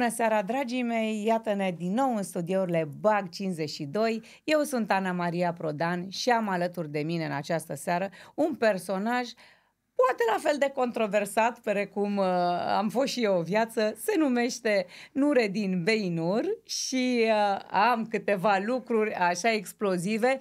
Bună seara, dragii mei! Iată-ne din nou în studiourile BAG 52. Eu sunt Ana Maria Prodan și am alături de mine în această seară un personaj poate la fel de controversat, precum uh, am fost și eu o viață, se numește Nuredin Beinur și uh, am câteva lucruri așa explozive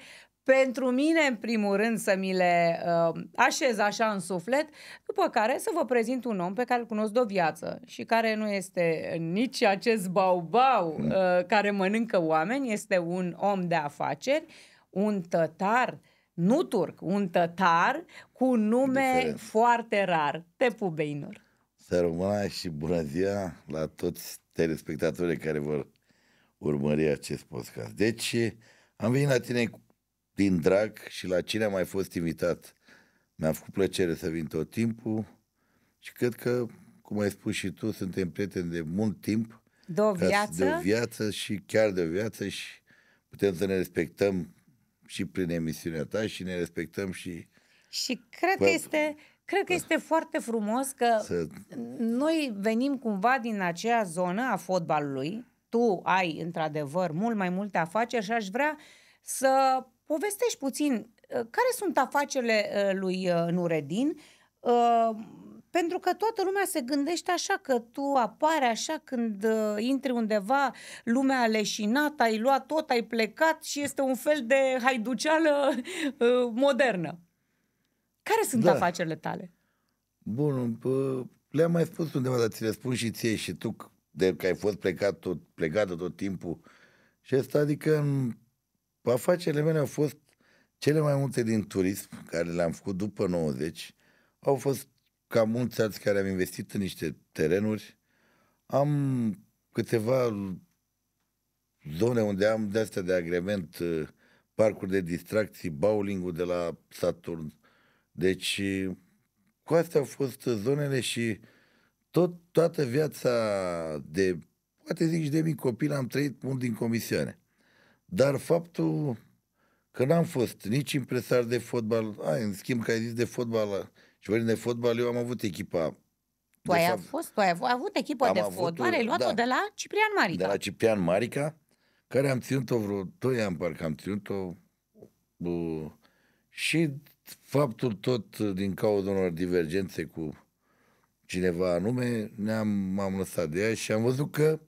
pentru mine, în primul rând, să mi le uh, așez așa în suflet, după care să vă prezint un om pe care îl cunosc de o viață și care nu este nici acest bau-bau mm. uh, care mănâncă oameni, este un om de afaceri, un tătar, nu turc, un tătar cu un nume Diferent. foarte rar, Tepu Beinur. Să rămână și bună ziua la toți telespectatorii care vor urmări acest podcast. Deci, am venit la tine din drag și la cine am mai fost invitat. Mi-a făcut plăcere să vin tot timpul și cred că, cum ai spus și tu, suntem prieteni de mult timp. De o viață? De o viață și chiar de o viață și putem să ne respectăm și prin emisiunea ta și ne respectăm și... Și cred că este... Cred că este foarte frumos că să... noi venim cumva din acea zonă a fotbalului. Tu ai, într-adevăr, mult mai multe afaceri și aș vrea să povestești puțin uh, care sunt afacerile uh, lui uh, Nuredin, pentru că toată lumea se gândește așa că tu apare așa când intri undeva, lumea a leșinat, ai luat tot, ai plecat și este un fel de haiduceală modernă. Care sunt da. afacerile tale? Bun, le-am mai spus undeva, dar ți le spun și ție și tu, de că ai fost plecat tot, plecată tot timpul. Și asta, adică Afacerile mele au fost cele mai multe din turism, care le-am făcut după 90. Au fost ca mulți alți care am investit în niște terenuri. Am câteva zone unde am de astea de agrement, uh, parcuri de distracții, bowling de la Saturn. Deci, cu astea au fost zonele și tot, toată viața de, poate zic și de mic copil, am trăit mult din comisioane. Dar faptul că n-am fost nici impresar de fotbal, ai, în schimb că ai zis de fotbal și vorbim de fotbal, eu am avut echipa tu ai, fapt, fost, tu ai avut echipă de fotbal, ai luat-o da, de la Ciprian Marica. De la Ciprian Marica, care am ținut-o vreo 2 ani, parcă am ținut-o uh, și faptul tot din cauza unor divergențe cu cineva anume, ne-am m-am lăsat de ea și am văzut că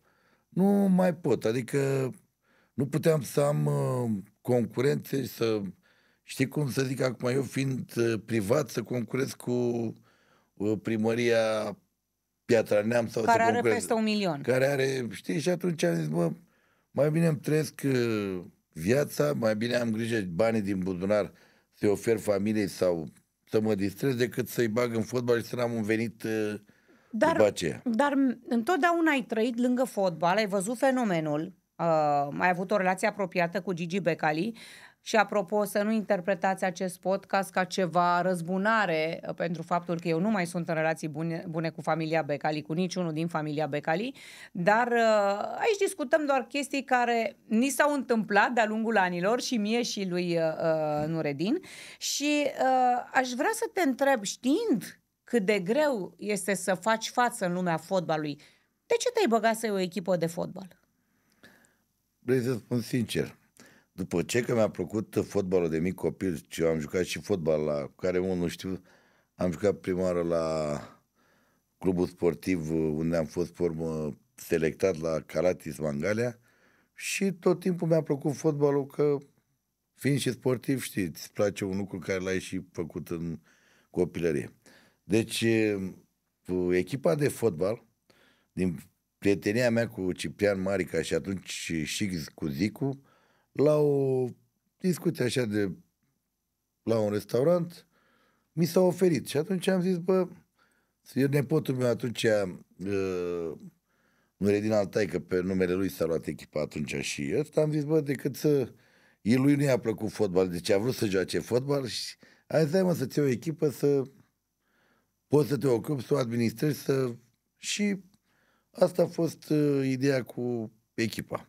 nu mai pot. Adică nu puteam să am uh, concurențe, să știi cum să zic acum, eu fiind uh, privat, să concurez cu uh, primăria Piatra Neam sau care să are peste un milion. Care are, știi, și atunci am zis, mă, mai bine îmi trăiesc uh, viața, mai bine am grijă banii din buzunar să-i ofer familiei sau să mă distrez decât să-i bag în fotbal și să n-am un venit uh, dar, după aceea. Dar întotdeauna ai trăit lângă fotbal, ai văzut fenomenul, uh, ai avut o relație apropiată cu Gigi Becali. Și apropo să nu interpretați acest podcast ca ceva răzbunare uh, pentru faptul că eu nu mai sunt în relații bune, bune cu familia Becali, cu niciunul din familia Becali, dar uh, aici discutăm doar chestii care ni s-au întâmplat de-a lungul anilor și mie și lui uh, uh Nuredin. Și uh, aș vrea să te întreb, știind cât de greu este să faci față în lumea fotbalului, de ce te-ai băgat să iei o echipă de fotbal? Vrei să spun sincer, după ce că mi-a plăcut fotbalul de mic copil și am jucat și fotbal la care unul nu știu, am jucat prima oară la clubul sportiv unde am fost formă selectat la Calatis Mangalia și tot timpul mi-a plăcut fotbalul că fiind și sportiv, știți, îți place un lucru care l-ai și făcut în copilărie. Deci, echipa de fotbal din prietenia mea cu Ciprian Marica și atunci și cu Zicu, la o discuție așa de la un restaurant, mi s-a oferit. Și atunci am zis, bă, eu nepotul meu atunci, uh, Nuredin Altai, că pe numele lui s-a luat echipa atunci și ăsta, am zis, bă, decât să... El lui nu i-a plăcut fotbal, deci a vrut să joace fotbal și ai zis, mă, să-ți o echipă, să poți să te ocupi, să o administrezi, să... Și Asta a fost uh, ideea cu echipa.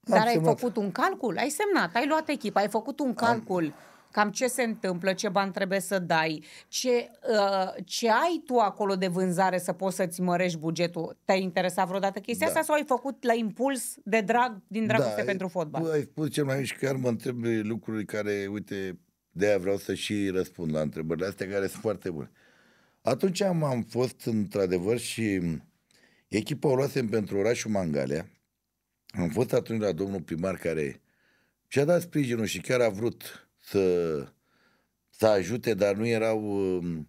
Dar Am ai semnat. făcut un calcul? Ai semnat, ai luat echipa, ai făcut un calcul. Am... cam ce se întâmplă, ce bani trebuie să dai, ce, uh, ce ai tu acolo de vânzare să poți să-ți mărești bugetul. Te-ai interesat vreodată chestia Da. asta sau ai făcut la impuls de drag, din dragoste ai- pentru fotbal? Tu ai spus cel mai mic și chiar mă întreb lucruri care, uite, de-aia vreau să și răspund la întrebările astea care sunt foarte bune. Atunci am, am fost într-adevăr și echipa o luasem pentru orașul Mangalea. Am fost atunci la domnul primar care și-a dat sprijinul și chiar a vrut să, să ajute, dar nu erau um,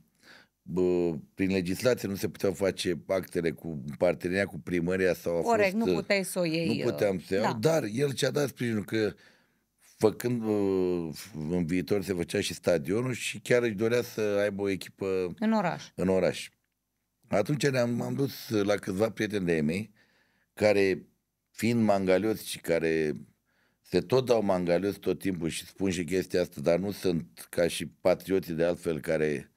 bă, prin legislație nu se puteau face actele cu parteneria cu primăria sau a Corect, fost, nu uh, puteai să o iei. nu puteam să iau, da. dar el și-a dat sprijinul că făcând uh, în viitor se făcea și stadionul și chiar își dorea să aibă o echipă În oraș. în oraș. Atunci ne-am am dus la câțiva prieteni de-ai mei, care, fiind mangalioți și care se tot dau mangalioți tot timpul și spun și chestia asta, dar nu sunt ca și patrioții de altfel care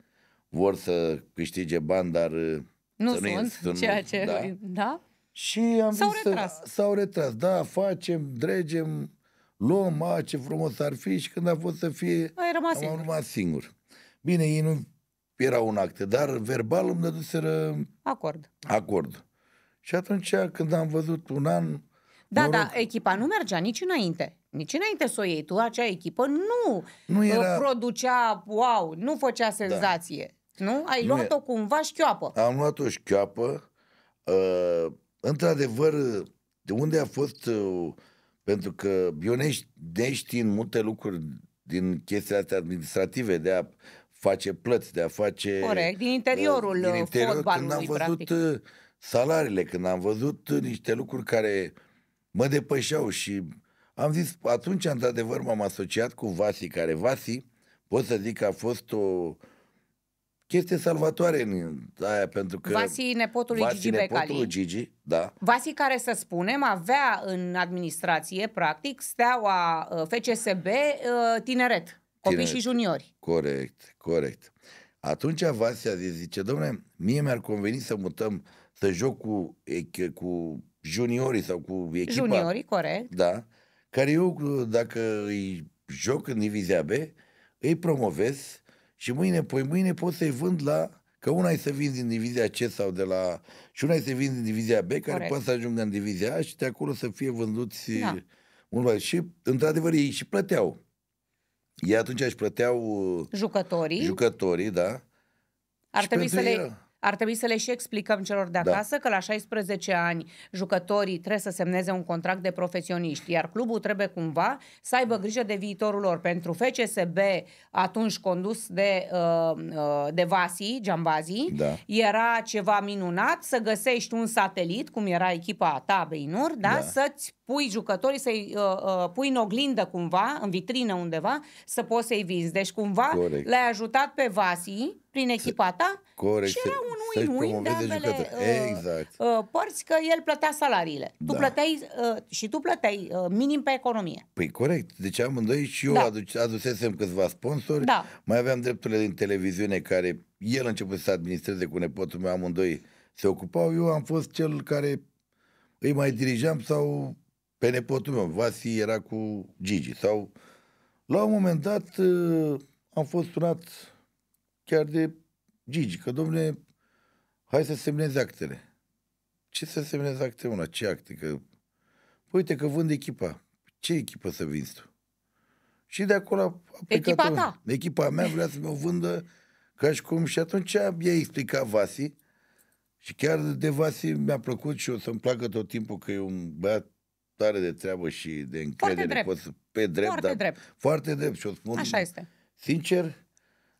vor să câștige bani, dar uh, Nu să sunt, să nu- ceea ce... da. da? Și am S-au zis să- retras. S-au retras, da, facem, dregem, luăm, a, ce frumos ar fi și când a fost să fie, Ai rămas am singur. rămas singur. Bine, ei nu erau un acte, dar verbal îmi dăduseră Acord. acord. Și atunci când am văzut un an, Da, noroc, da, echipa nu mergea nici înainte. Nici înainte să o iei tu, acea echipă nu, Nu uh, era- producea, wow, nu făcea senzație. Nu? Ai Nu luat-o cumva șchioapă. am luat o șchioapă. Uh, într-adevăr, de unde a fost, uh, pentru că eu neș- neștiind multe lucruri din chestiile astea administrative, de a face plăți, de a face... Corect, din interiorul, din uh, interior, Când am fotbalului, văzut practic. uh, salariile, când am văzut uh, niște lucruri care mă depășeau și am zis, atunci, într-adevăr, m-am asociat cu Vasi, care Vasi, pot să zic că a fost o chestie salvatoare în aia, pentru că... Vasi, nepotul lui Gigi nepotul Becali. lui Gigi, da. Vasi care, să spunem, avea în administrație, practic, steaua uh, FCSB uh, tineret, copii Tineret. și juniori. Corect, corect. Atunci Vasi a zis, zice, domnule, mie mi-ar conveni să mutăm, să joc cu, ech- cu juniorii sau cu echipa. Juniorii, corect. Da. Care eu, dacă îi joc în divizia B, îi promovez și mâine, poi mâine pot să-i vând la... Că una e să vinzi din divizia C sau de la... Și una e să vinzi din divizia B, care Corect. poate să ajungă în divizia A și de acolo să fie vânduți Da. mult mai... Și, într-adevăr, ei și plăteau. Ei atunci își plăteau uh, Jucătorii. jucătorii, da? Ar Și trebui, să pentru le, ei- ar trebui să le și explicăm celor de Da. acasă că la 16 ani jucătorii trebuie să semneze un contract de profesioniști, iar clubul trebuie cumva să aibă grijă de viitorul lor. Pentru FCSB, atunci condus de, uh, uh, de Vasi, Giambazi, Da. era ceva minunat să găsești un satelit, cum era echipa ta, Beinur, da? Da. să-ți pui jucătorii, să-i uh, uh, pui în oglindă cumva, în vitrină undeva, să poți să-i vinzi. Deci cumva Corect. l-ai ajutat pe Vasi prin echipa ta Corect. și era să- un să-și win-win de promoveze ambele jucători. uh, Exact. uh, părți că el plătea salariile. Tu Da. plăteai uh, și tu plăteai uh, minim pe economie. Păi corect, deci amândoi și eu Da. da. aduce, adusesem câțiva sponsori, Da. mai aveam drepturile din televiziune care el a început să administreze cu nepotul meu, amândoi se ocupau, eu am fost cel care îi mai dirijam sau pe nepotul meu, Vasi era cu Gigi sau la un moment dat uh, am fost sunat chiar de Gigi, că domne, hai să semnezi actele. Ce să semnezi acte, una? Ce acte? Că... Păi uite că vând echipa. Ce echipă să vinzi tu? Și de acolo a a plecat Echipa o- ta. Echipa mea vrea să mă vândă ca și cum. Și atunci i-a explicat Vasi și chiar de Vasi mi-a plăcut și o să-mi placă tot timpul că e un băiat tare de treabă și de încredere. drept. Pot să, pe drept, Foarte dar drept. Foarte drept. Și o spun Așa este. sincer,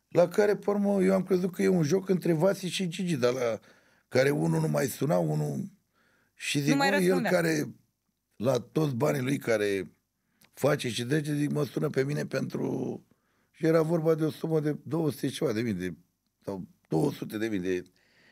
la care, pe urmă, eu am crezut că e un joc între Vasi și Gigi, dar la care unul nu mai suna, unul... Și zic, Nu mai "Bă, el răspundea." care, la toți banii lui care face și trece, zic, mă sună pe mine pentru... Și era vorba de o sumă de 200 și ceva de mii de... sau 200 de mii de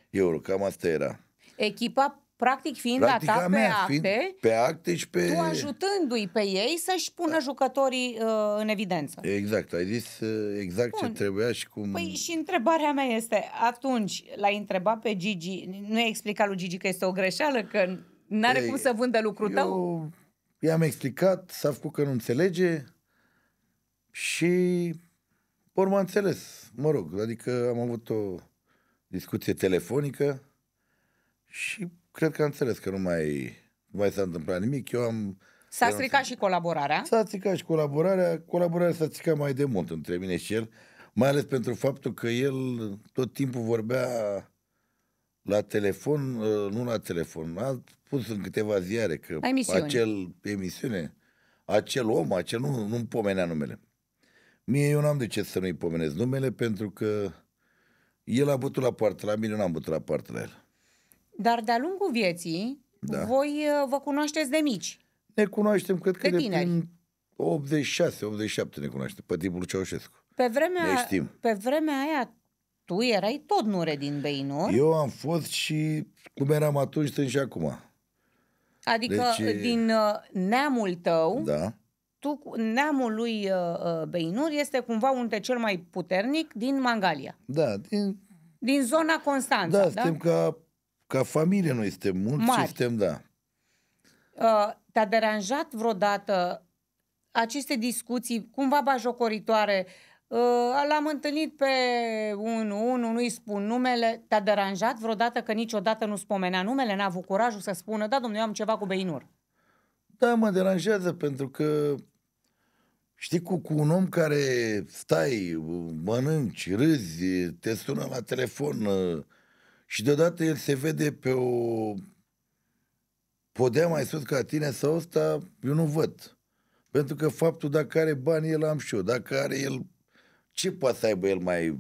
euro, cam asta era. Echipa, practic fiind Practic, a ta a pe mea, acte, fiind pe acte și pe... tu ajutându-i pe ei să-și pună jucătorii uh, în evidență. Exact, ai zis uh, exact Bun. ce trebuia și cum... Păi și întrebarea mea este, atunci l-ai întrebat pe Gigi, nu i-ai explicat lui Gigi că este o greșeală, că n-are Ei, cum să vândă lucrul tău? Eu i-am explicat, s-a făcut că nu înțelege și Ori m-a înțeles, mă rog, adică am avut o discuție telefonică și cred că am înțeles că nu mai, nu mai s-a întâmplat nimic. Eu am... S-a stricat și colaborarea. S-a stricat și colaborarea. Colaborarea s-a stricat mai de mult între mine și el, mai ales pentru faptul că el tot timpul vorbea la telefon, uh, nu la telefon, a pus în câteva ziare că Emisiuni. acel emisiune, acel om, acel nu, nu-mi pomenea numele. Mie eu n-am de ce să nu-i pomenesc numele pentru că el a bătut la poartă la mine, eu n-am bătut la poartă la el. Dar de-a lungul vieții, Da. voi uh, vă cunoașteți de mici. Ne cunoaștem, cred că De de, tineri. prin 86-87 ne cunoaștem, pe timpul lui Ceaușescu. Pe vremea, Ne știm. pe vremea aia, tu erai tot nure din Beinur, Eu am fost și cum eram atunci, sunt și acum. adică deci- din uh, neamul tău, Da? tu, cu- neamul lui uh, uh, Beinur este cumva unde cel mai puternic din Mangalia, Da, din, din zona Constanța. da, Da, suntem ca, ca familie, noi suntem mulți Mari. și suntem, da. Uh, te-a deranjat vreodată aceste discuții cumva bajocoritoare? Uh, l-am întâlnit pe unul, unul, nu-i spun numele. Te-a deranjat vreodată că niciodată nu spomenea numele? N-a avut curajul să spună, da, domnule, eu am ceva cu Beinur. Da, mă deranjează pentru că știi, cu, cu un om care stai, mănânci, râzi, te sună la telefon uh, și deodată el se vede pe o podea mai sus ca tine sau ăsta, eu nu văd. Pentru că faptul dacă are bani, el am și eu. Dacă are el, ce poate să aibă el mai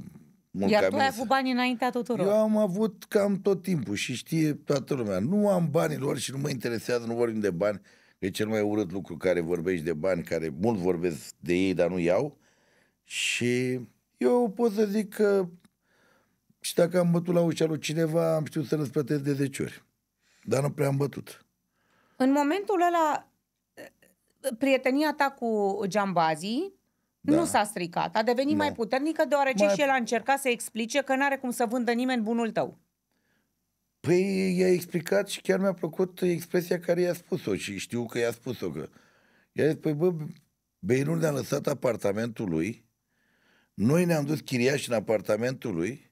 mult Iar ca tu ai mine? avut bani înaintea tuturor. Eu am avut cam tot timpul și știe toată lumea. Nu am banilor și nu mă interesează, nu vorbim de bani. E cel mai urât lucru care vorbești de bani, care mult vorbesc de ei, dar nu iau. Și eu pot să zic că și dacă am bătut la ușa lui cineva, am știut să răsplătesc de 10 ori. Dar nu prea am bătut. În momentul ăla, prietenia ta cu Giambazi Da. nu s-a stricat. A devenit Nu. mai puternică deoarece Mai- și el a încercat să explice că n-are cum să vândă nimeni bunul tău. Păi i-a explicat și chiar mi-a plăcut expresia care i-a spus-o și știu că i-a spus-o că i-a zis, păi bă, Beinur ne-a lăsat apartamentul lui, noi ne-am dus chiriași în apartamentul lui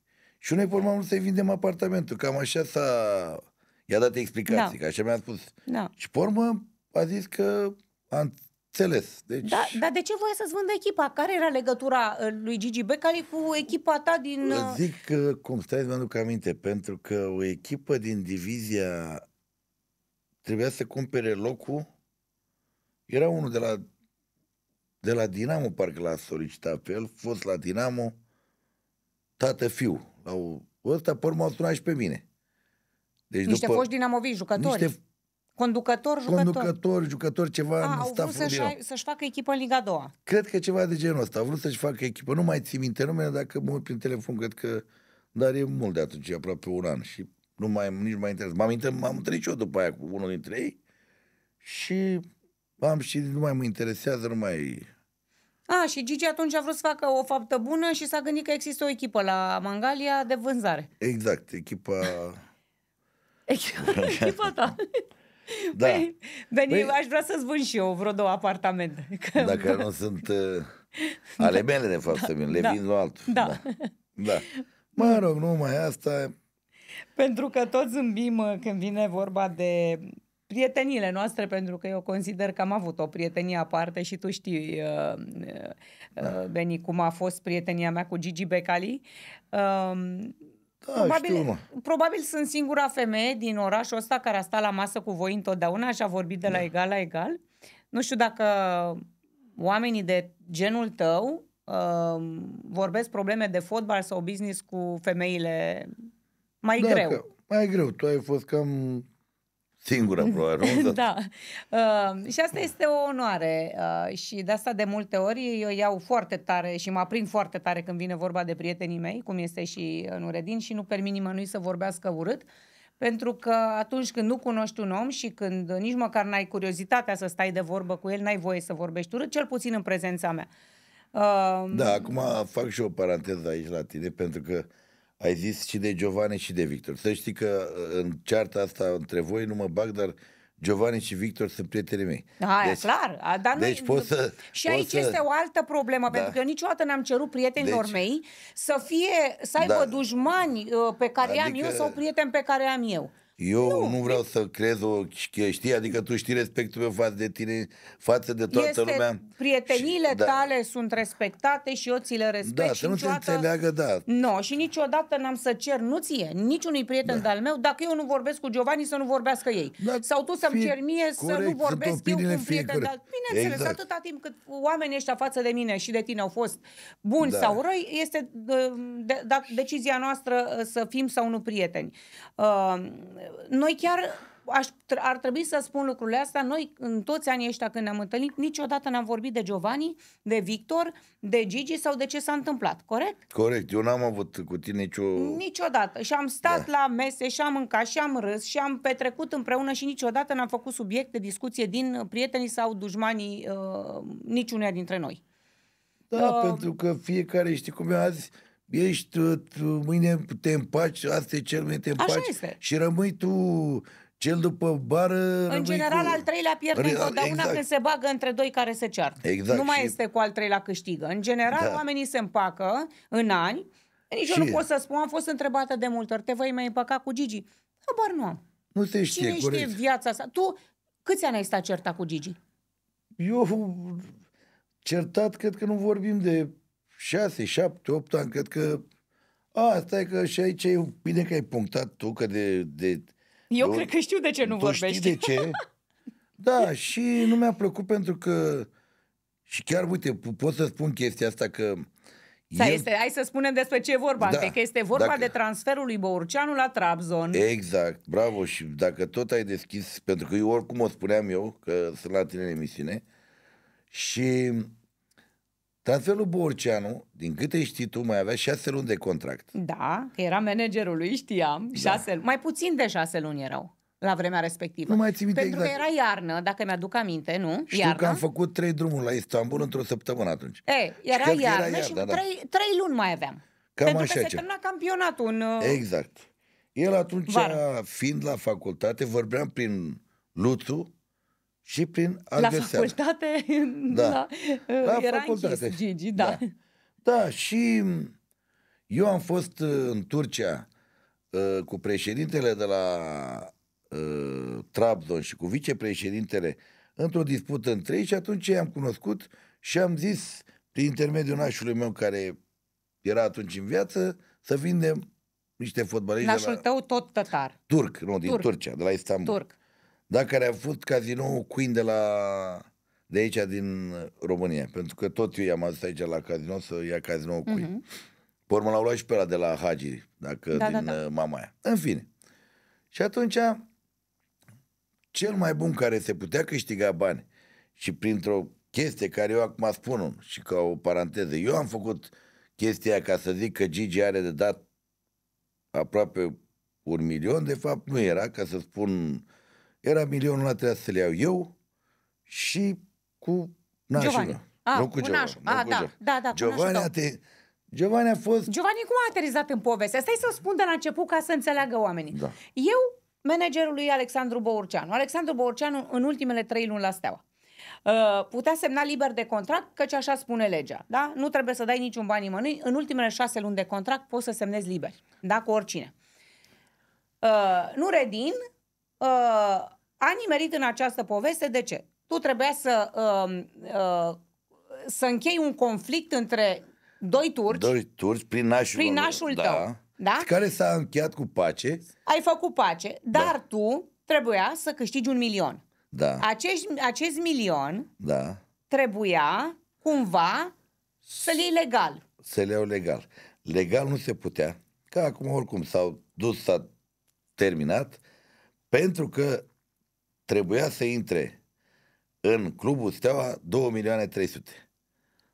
și noi pe urmă am vrut să-i vindem apartamentul. Cam așa s-a... I-a dat explicații, Da. că așa mi-a spus. Da. Și pe urmă a zis că a înțeles. Deci, Da, dar de ce voia să-ți vândă echipa? Care era legătura uh, lui Gigi Becali cu echipa ta din... uh, Îți zic că, cum stai să mă aduc aminte, pentru că o echipă din divizia trebuia să cumpere locul. Era unul de la de la Dinamo, parcă l-a solicitat pe el, fost la Dinamo, tată-fiu. La o, ăsta, pe urmă, au sunat și pe mine. Deci Niște foști dinamoviști, jucători. niște Conducători, jucători. conducători, jucători, ceva A, în au vrut staful să-și, Dinamo. să-și facă echipă în Liga 2 Cred că ceva de genul ăsta. A vrut să-și facă echipă. Nu mai țin minte numele, dacă mă uit prin telefon, cred că... Dar e mult de atunci, e aproape un an. Și nu mai, nici mai interesat. M-am, inter- m-am întâlnit și eu după aia cu unul dintre ei și am și nu mai mă interesează, nu mai... A, și Gigi atunci a vrut să facă o faptă bună și s-a gândit că există o echipă la Mangalia de vânzare. Exact, echipa... Echipa ta. Da, Băi, Beni, Băi- aș vrea să-ți vând și eu vreo două apartamente. Că... dacă nu sunt uh, ale mele, de fapt, să vin, le Da. vin la altul. Da. da. da. Mă rog, numai asta... Pentru că tot zâmbim uh, când vine vorba de prieteniile noastre, pentru că eu consider că am avut o prietenie aparte și tu știi, uh, uh, Beni, cum a fost prietenia mea cu Gigi Becali. Uh, Da, probabil, știu, mă. probabil sunt singura femeie din orașul ăsta care a stat la masă cu voi întotdeauna și a vorbit de la egal la egal. Nu știu dacă oamenii de genul tău uh, vorbesc probleme de fotbal sau business cu femeile mai da, greu. Că, mai greu. Tu ai fost cam singura, probabil. nu? da. Uh, și asta este o onoare uh, și de asta de multe ori eu iau foarte tare și mă aprind foarte tare când vine vorba de prietenii mei, cum este și Nuredin și nu permit nimănui să vorbească urât, pentru că atunci când nu cunoști un om și când nici măcar n-ai curiozitatea să stai de vorbă cu el, n-ai voie să vorbești urât, cel puțin în prezența mea. Uh, Da, acum fac și o paranteză aici la tine, pentru că ai zis și de Giovanni și de Victor. Să știi că uh, în cearta asta între voi nu mă bag, dar Giovanni și Victor sunt prietenii mei. Aia, deci, clar. A, dar deci nu, poți să... Și poți aici să... este o altă problemă, da. pentru că niciodată n-am cerut prietenilor deci, mei să fie, să aibă da. dușmani uh, pe care adică... am eu sau prieteni pe care am eu. Eu nu, nu vreau să creez o chestie, adică tu știi respectul meu față de tine, față de toată este, lumea. Prieteniile și, da. tale sunt respectate și eu ți le respect. Da, să nu se înțeleagă, da. Nu, și niciodată n-am să cer, nu ție, niciunui prieten da. de-al meu, dacă eu nu vorbesc cu Giovanni, să nu vorbească ei. Da, Sau tu să-mi cer mie corect, să nu vorbesc eu cu un prieten de-al Bineînțeles, exact. atâta timp cât oamenii ăștia față de mine și de tine au fost buni da. sau răi, este de, de, de, decizia noastră uh, să fim sau nu prieteni. Uh, noi chiar aș, ar trebui să spun lucrurile astea. Noi, în toți anii ăștia când ne-am întâlnit, niciodată n-am vorbit de Giovanni, de Victor, de Gigi sau de ce s-a întâmplat, corect? Corect, eu n-am avut cu tine nicio... Niciodată. Și am stat da. la mese și am mâncat și am râs și am petrecut împreună și niciodată n-am făcut subiect de discuție din prietenii sau dușmanii uh, niciunea dintre noi. Da, uh, pentru că fiecare, știi cum e azi, ești, mâine te împaci, asta e cel mai te împaci Așa este. și rămâi tu cel după bară... În general, cu... al treilea pierde Re... întotdeauna exact. când se bagă între doi care se ceartă. Exact. Nu mai și... este cu al treilea câștigă. În general, da. oamenii se împacă în ani. Nici și... eu nu pot să spun, am fost întrebată de multe ori, te voi mai împăca cu Gigi? Habar nu am. Nu se știe, Cine corect. știe viața asta? Tu, câți ani ai stat certat cu Gigi? Eu certat, cred că nu vorbim de 6, 7, 8 ani, cred că a, stai că și aici e bine că ai punctat tu, că de... de Eu de, cred că știu de ce nu tu vorbești. știi de ce? da, și nu mi-a plăcut pentru că... Și chiar, uite, pot să spun chestia asta că... Sau el... este, hai să spunem despre ce e vorba, da, că este vorba dacă... de transferul lui Băurceanu la Trabzon. Exact, bravo și dacă tot ai deschis, pentru că eu oricum o spuneam eu, că sunt la tine în emisiune, și Transferul Borceanu, din câte știi tu, mai avea șase luni de contract. Da, că era managerul lui, știam. Da. Șase, mai puțin de șase luni erau la vremea respectivă. Nu mai țin minte Pentru exact. că era iarnă, dacă mi-aduc aminte, nu? Știu iarnă. că am făcut trei drumuri la Istanbul într-o săptămână atunci. E, era și iarnă era și iar, da, trei, da. trei luni mai aveam. Cam Pentru așa că se ce. termina campionatul în... uh, Exact. El atunci, Vară. fiind la facultate, vorbeam prin Luțu și prin la adversar. facultate Da. la, La era facultate. închis Gigi, da. Da. Da, și eu am fost uh, în Turcia uh, cu președintele de la uh, Trabzon și cu vicepreședintele într-o dispută între ei și atunci i-am cunoscut și am zis prin intermediul nașului meu care era atunci în viață să vindem niște fotbaliști de Nașul la tău tot tătar. Turc, nu, din Turc. Turcia, de la Istanbul. Turc. Da, care a fost cazinou Queen de la de aici din România, pentru că tot eu i-am adus aici la casino să ia cazinou Queen. Mhm. Pe urmă l-au luat și pe ăla de la Hagi, dacă Da, din da, da. uh, Mamaia. În fine. Și atunci, cel mai bun care se putea câștiga bani și printr-o chestie care eu acum spun și ca o paranteză, eu am făcut chestia aia ca să zic că Gigi are de dat aproape un milion, de fapt nu era, ca să spun, era milionul ăla trebuia să-l iau eu și cu nașul Giovanni. meu. Ah, nu cu cu Giovanni. nașul. nu Ah, cu da, Giovanni. da, da, cu Giovanni, nașul a te... Giovanni a fost... Giovanni, cum a aterizat în poveste? Stai să spun de la început ca să înțeleagă oamenii. Da. Eu, managerul lui Alexandru Băurceanu. Alexandru Băurceanu în ultimele trei luni la Steaua. Uh, putea semna liber de contract, căci așa spune legea. Da? Nu trebuie să dai niciun bani nimănui. În ultimele șase luni de contract poți să semnezi liber. Da? Cu oricine. Uh, nu Redin uh, a nimerit în această poveste. De ce? Tu trebuia să, uh, uh, să închei un conflict între doi turci. Doi turci prin nașul, Prin meu, nașul da, tău, da? Care s-a încheiat cu pace. Ai făcut pace, dar Da. tu trebuia să câștigi un milion. Da, Acești, acest milion da. trebuia cumva să-l iei legal. Să le iau legal. Legal nu se putea, că acum oricum s-au dus, s-a terminat, pentru că trebuia să intre în clubul Steaua 2 milioane 300.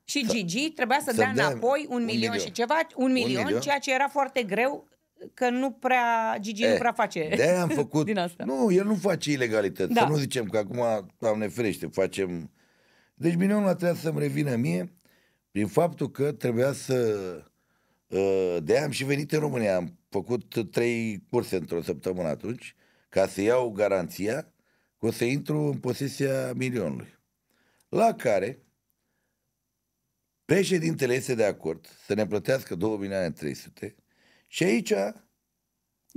Și Gigi trebuia să, să dea dea înapoi un, un milion, milion. și ceva, un milion, milion. ceea ce era foarte greu, că nu prea, Gigi nu prea face de am făcut. din asta. Nu, el nu face ilegalități. Da. Să nu zicem că acum, Doamne ferește, facem... Deci milionul ăla trebuia să-mi revină mie prin faptul că trebuia să... uh, De am și venit în România. Am făcut trei curse într-o săptămână atunci ca să iau garanția că o să intru în posesia milionului. La care președintele este de acord să ne plătească 2 milioane 300 și aici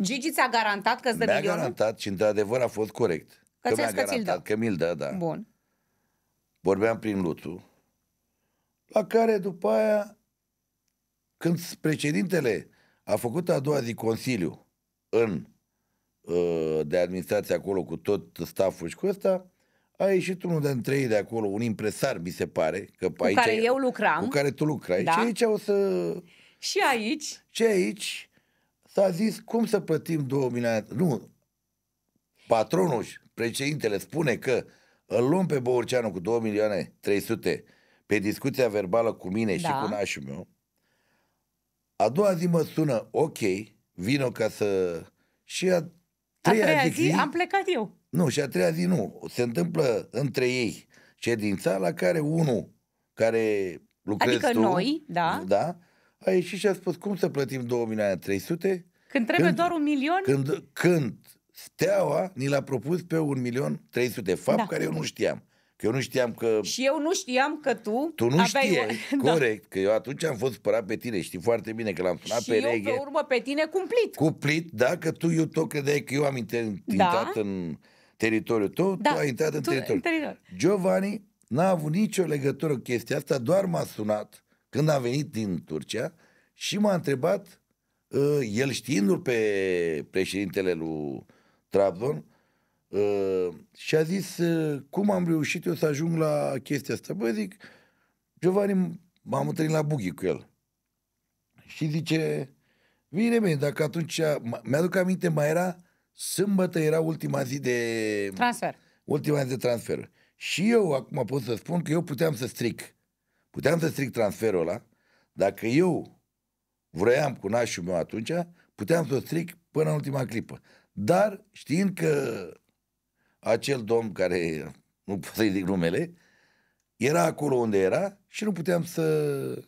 Gigi ți-a garantat că îți dă mi-a milionul? garantat și într-adevăr a fost corect. Că Că, ți-a mi-a zis că ți-l garantat că mi-l dă, da. Bun. Vorbeam prin Luțu, la care după aia, când președintele a făcut a doua zi consiliu în uh, de administrație acolo cu tot stafful și cu ăsta, a ieșit unul dintre ei de acolo, un impresar, mi se pare, că Cu care eu lucram. cu care tu lucrai. Da. Și aici o să... Și aici, Și aici s-a zis cum să plătim 2 milioane. Nu, patronul, președintele spune că îl luăm pe Băurceanu cu 2 milioane 300 pe discuția verbală cu mine Da. și cu nașul meu. A doua zi mă sună, ok, vino ca să... Și a a treia, treia zi, zi am plecat eu. nu, și a treia zi nu. Se întâmplă între ei ședința la care unul care lucrezi Adică tu, noi, da. da, a ieșit și a spus cum să plătim 2 milioane 300 Când trebuie Când- doar un milion, când, când Steaua ni l-a propus pe 1 milion 300, fapt Da. care eu nu știam. Că eu nu știam că și eu nu știam că tu tu nu aveai știai, o... corect, că eu atunci am fost supărat pe tine, știi foarte bine că l-am sunat Și pe eu reghe. pe urmă pe tine cumplit. Cuplit, da, că tu eu tot credeai că eu am inter- intrat în teritoriul tău, Da, tu ai intrat în tu- teritoriul. în teritoriu. Giovanni n-a avut nicio legătură cu chestia asta, doar m-a sunat când a venit din Turcia și m-a întrebat, uh, el știindu-l pe președintele lui Trabzon, uh, și a zis uh, cum am reușit eu să ajung la chestia asta. Băi, zic, Giovanni, m-am întâlnit la bughi cu el. Și zice, bine, bine, dacă atunci, m- mi-aduc aminte, mai era, sâmbătă era ultima zi de Transfer. ultima zi de transfer. Și eu acum pot să spun că eu puteam să stric. Puteam să stric transferul ăla. Dacă eu vroiam cu nașul meu atunci, puteam să o stric până în ultima clipă. Dar știind că acel domn care, nu pot să-i zic numele, era acolo unde era și nu puteam să...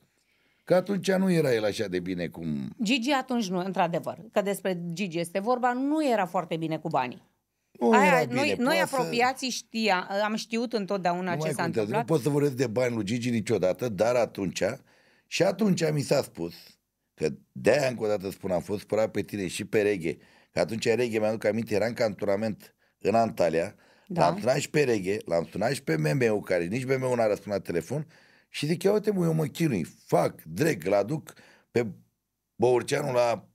Că atunci nu era el așa de bine cum... Gigi atunci nu, într-adevăr, că despre Gigi este vorba, nu era foarte bine cu banii. Nu Aia, era bine. noi, noi Poate să- apropiații știa, am știut întotdeauna Nu ce mai s-a contează. Nu întâmplat. pot să vorbesc de bani lui Gigi niciodată, dar atunci, și atunci mi s-a spus, că de-aia încă o dată spun, am fost supărat pe tine și pe Reghe, că atunci Reghe, mi-aduc aminte, era în cantonament în Antalya, Da. l-am sunat și pe Reghe, l-am sunat și pe MM-ul, care nici MM-ul n-a răspuns la telefon, și zic, ia uite mă, eu mă chinui, fac, dreg, îl aduc pe Băurceanu la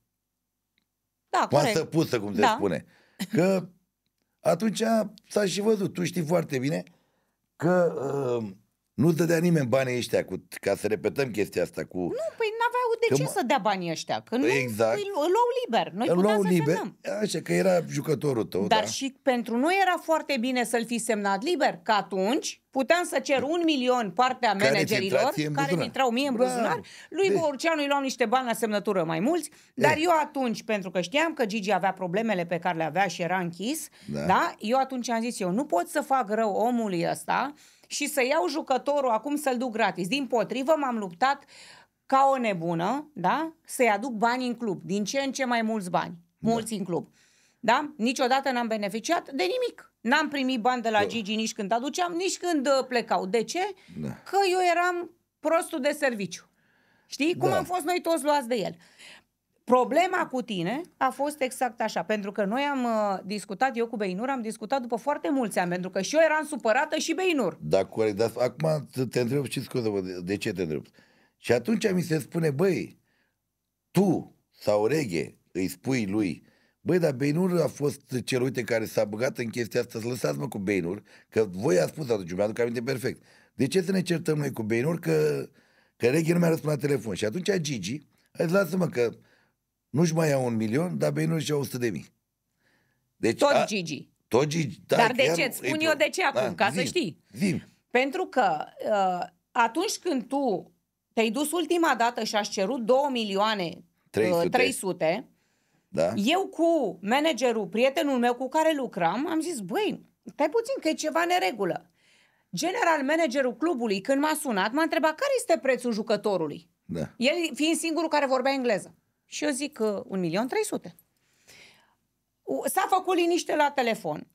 Da, corect. masă pusă, cum se Da. spune. Că atunci s-a și văzut, tu știi foarte bine că uh, nu-ți dădea nimeni banii ăștia cu, ca să repetăm chestia asta cu... Nu, păi n-aveau de Că ce mă- să dea banii ăștia, că nu Exact. îl, îl luau liber. Noi îl puteam luau să liber, semnăm. așa că era jucătorul tău, Dar da. și pentru noi era foarte bine să-l fi semnat liber, că atunci puteam să cer un milion partea Care managerilor, ți-intra ție în care buzunar. mi intrau mie în Bravo. buzunar. Lui Deci- Borceanu îi luam niște bani la semnătură mai mulți, dar Eh. eu atunci, pentru că știam că Gigi avea problemele pe care le avea și era închis, Da. da. eu atunci am zis eu, nu pot să fac rău omului ăsta și să iau jucătorul acum să-l duc gratis. Din potrivă, m-am luptat ca o nebună, da? Să-i aduc bani în club, din ce în ce mai mulți bani, mulți în club. Da? Niciodată n-am beneficiat de nimic. N-am primit bani de la Gigi nici când aduceam, nici când uh, plecau. De ce? Da. Că eu eram prostul de serviciu. Știi? Cum Da. am fost noi toți luați de el. Problema cu tine a fost exact așa, pentru că noi am uh, discutat, eu cu Beinur, am discutat după foarte mulți ani, pentru că și eu eram supărată și Beinur. Da, corect. Dar acum te întreb și scuze de, de ce te întreb. Și atunci mi se spune, băi, tu sau Reghe îi spui lui, băi, dar Beinur a fost cel, uite, care s-a băgat în chestia asta, să lăsați-mă cu Beinur, că voi a spus atunci, mi-aduc aminte perfect. De ce să ne certăm noi cu Beinur că, că Reghe nu mi-a răspuns la telefon? Și atunci Gigi, hai lasă-mă că nu-și mai ia un milion, dar Beinur și-a 100 de mii. Deci, Tot a- Gigi. Tot Gigi. Da, Dar de chiar ce? nu- Îți spun e eu pro- de ce acum, ca să zim, știi. Zim. Pentru că uh, atunci când tu te-ai dus ultima dată și aș cerut 2 milioane 300. 300, 300 Da? eu cu managerul, prietenul meu cu care lucram, am zis, băi, stai puțin că e ceva neregulă. General managerul clubului, când m-a sunat, m-a întrebat care este prețul jucătorului. Da. El fiind singurul care vorbea engleză. Și eu zic uh, 1.300.000. S-a făcut liniște la telefon.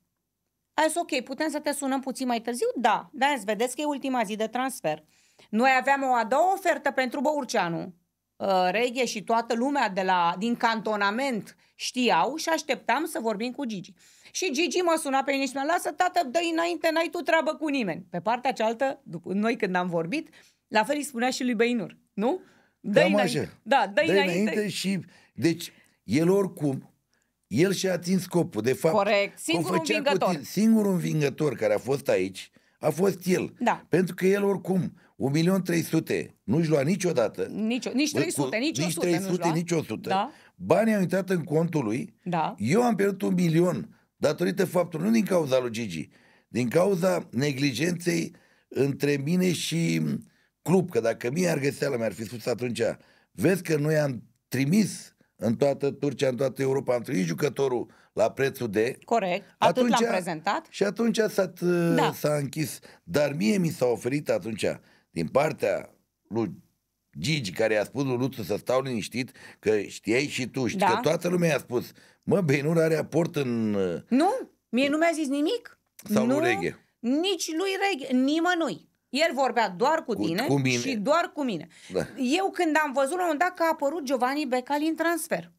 A zis, ok, putem să te sunăm puțin mai târziu? Da. Da, îți vedeți că e ultima zi de transfer. Noi aveam o a doua ofertă pentru Băurceanu. Uh, Reghe și toată lumea de la, din cantonament știau și așteptam să vorbim cu Gigi. Și Gigi mă suna pe mine și mi-a lasă, tată, dă înainte, n-ai tu treabă cu nimeni. Pe partea cealaltă, după, noi când am vorbit, la fel îi spunea și lui Beinur, nu? Dă Cam înainte. așa. Da, dă Dă înainte. înainte și... Deci, el oricum, el și-a atins scopul. De fapt, Corect. că Singurul făcea cu învingător. tine- Singurul învingător care a fost aici a fost el. Da. Pentru că el oricum, 1.300.000 nu-și lua niciodată. Nici, nici 300, Cu- nici 100 nici nu-și 300, lua. nici 100. Da, Banii au intrat în contul lui. da. Eu am pierdut un milion datorită faptului, nu din cauza lui Gigi, din cauza neglijenței între mine și club. Că dacă mie Argăseala mi-ar fi spus atunci, vezi că noi am trimis în toată Turcia, în toată Europa, am trimis jucătorul la prețul de... Corect. Atât Atunci- l-am prezentat. Și atunci s-a, Da. s-a închis. Dar mie mi s-a oferit atunci, din partea lui Gigi, care i-a spus lui Luțu să stau liniștit, că știai și tu, știi, Da. că toată lumea i-a spus, mă, Benur are aport în... uh, Nu, mie nu mi-a zis nimic. Sau nu, lui Reghe? Nici lui Reghe, nimănui. El vorbea doar cu, Cu- tine cu mine. și doar cu mine. Da. Eu când am văzut la un moment dat că a apărut Giovanni Becali în transfer.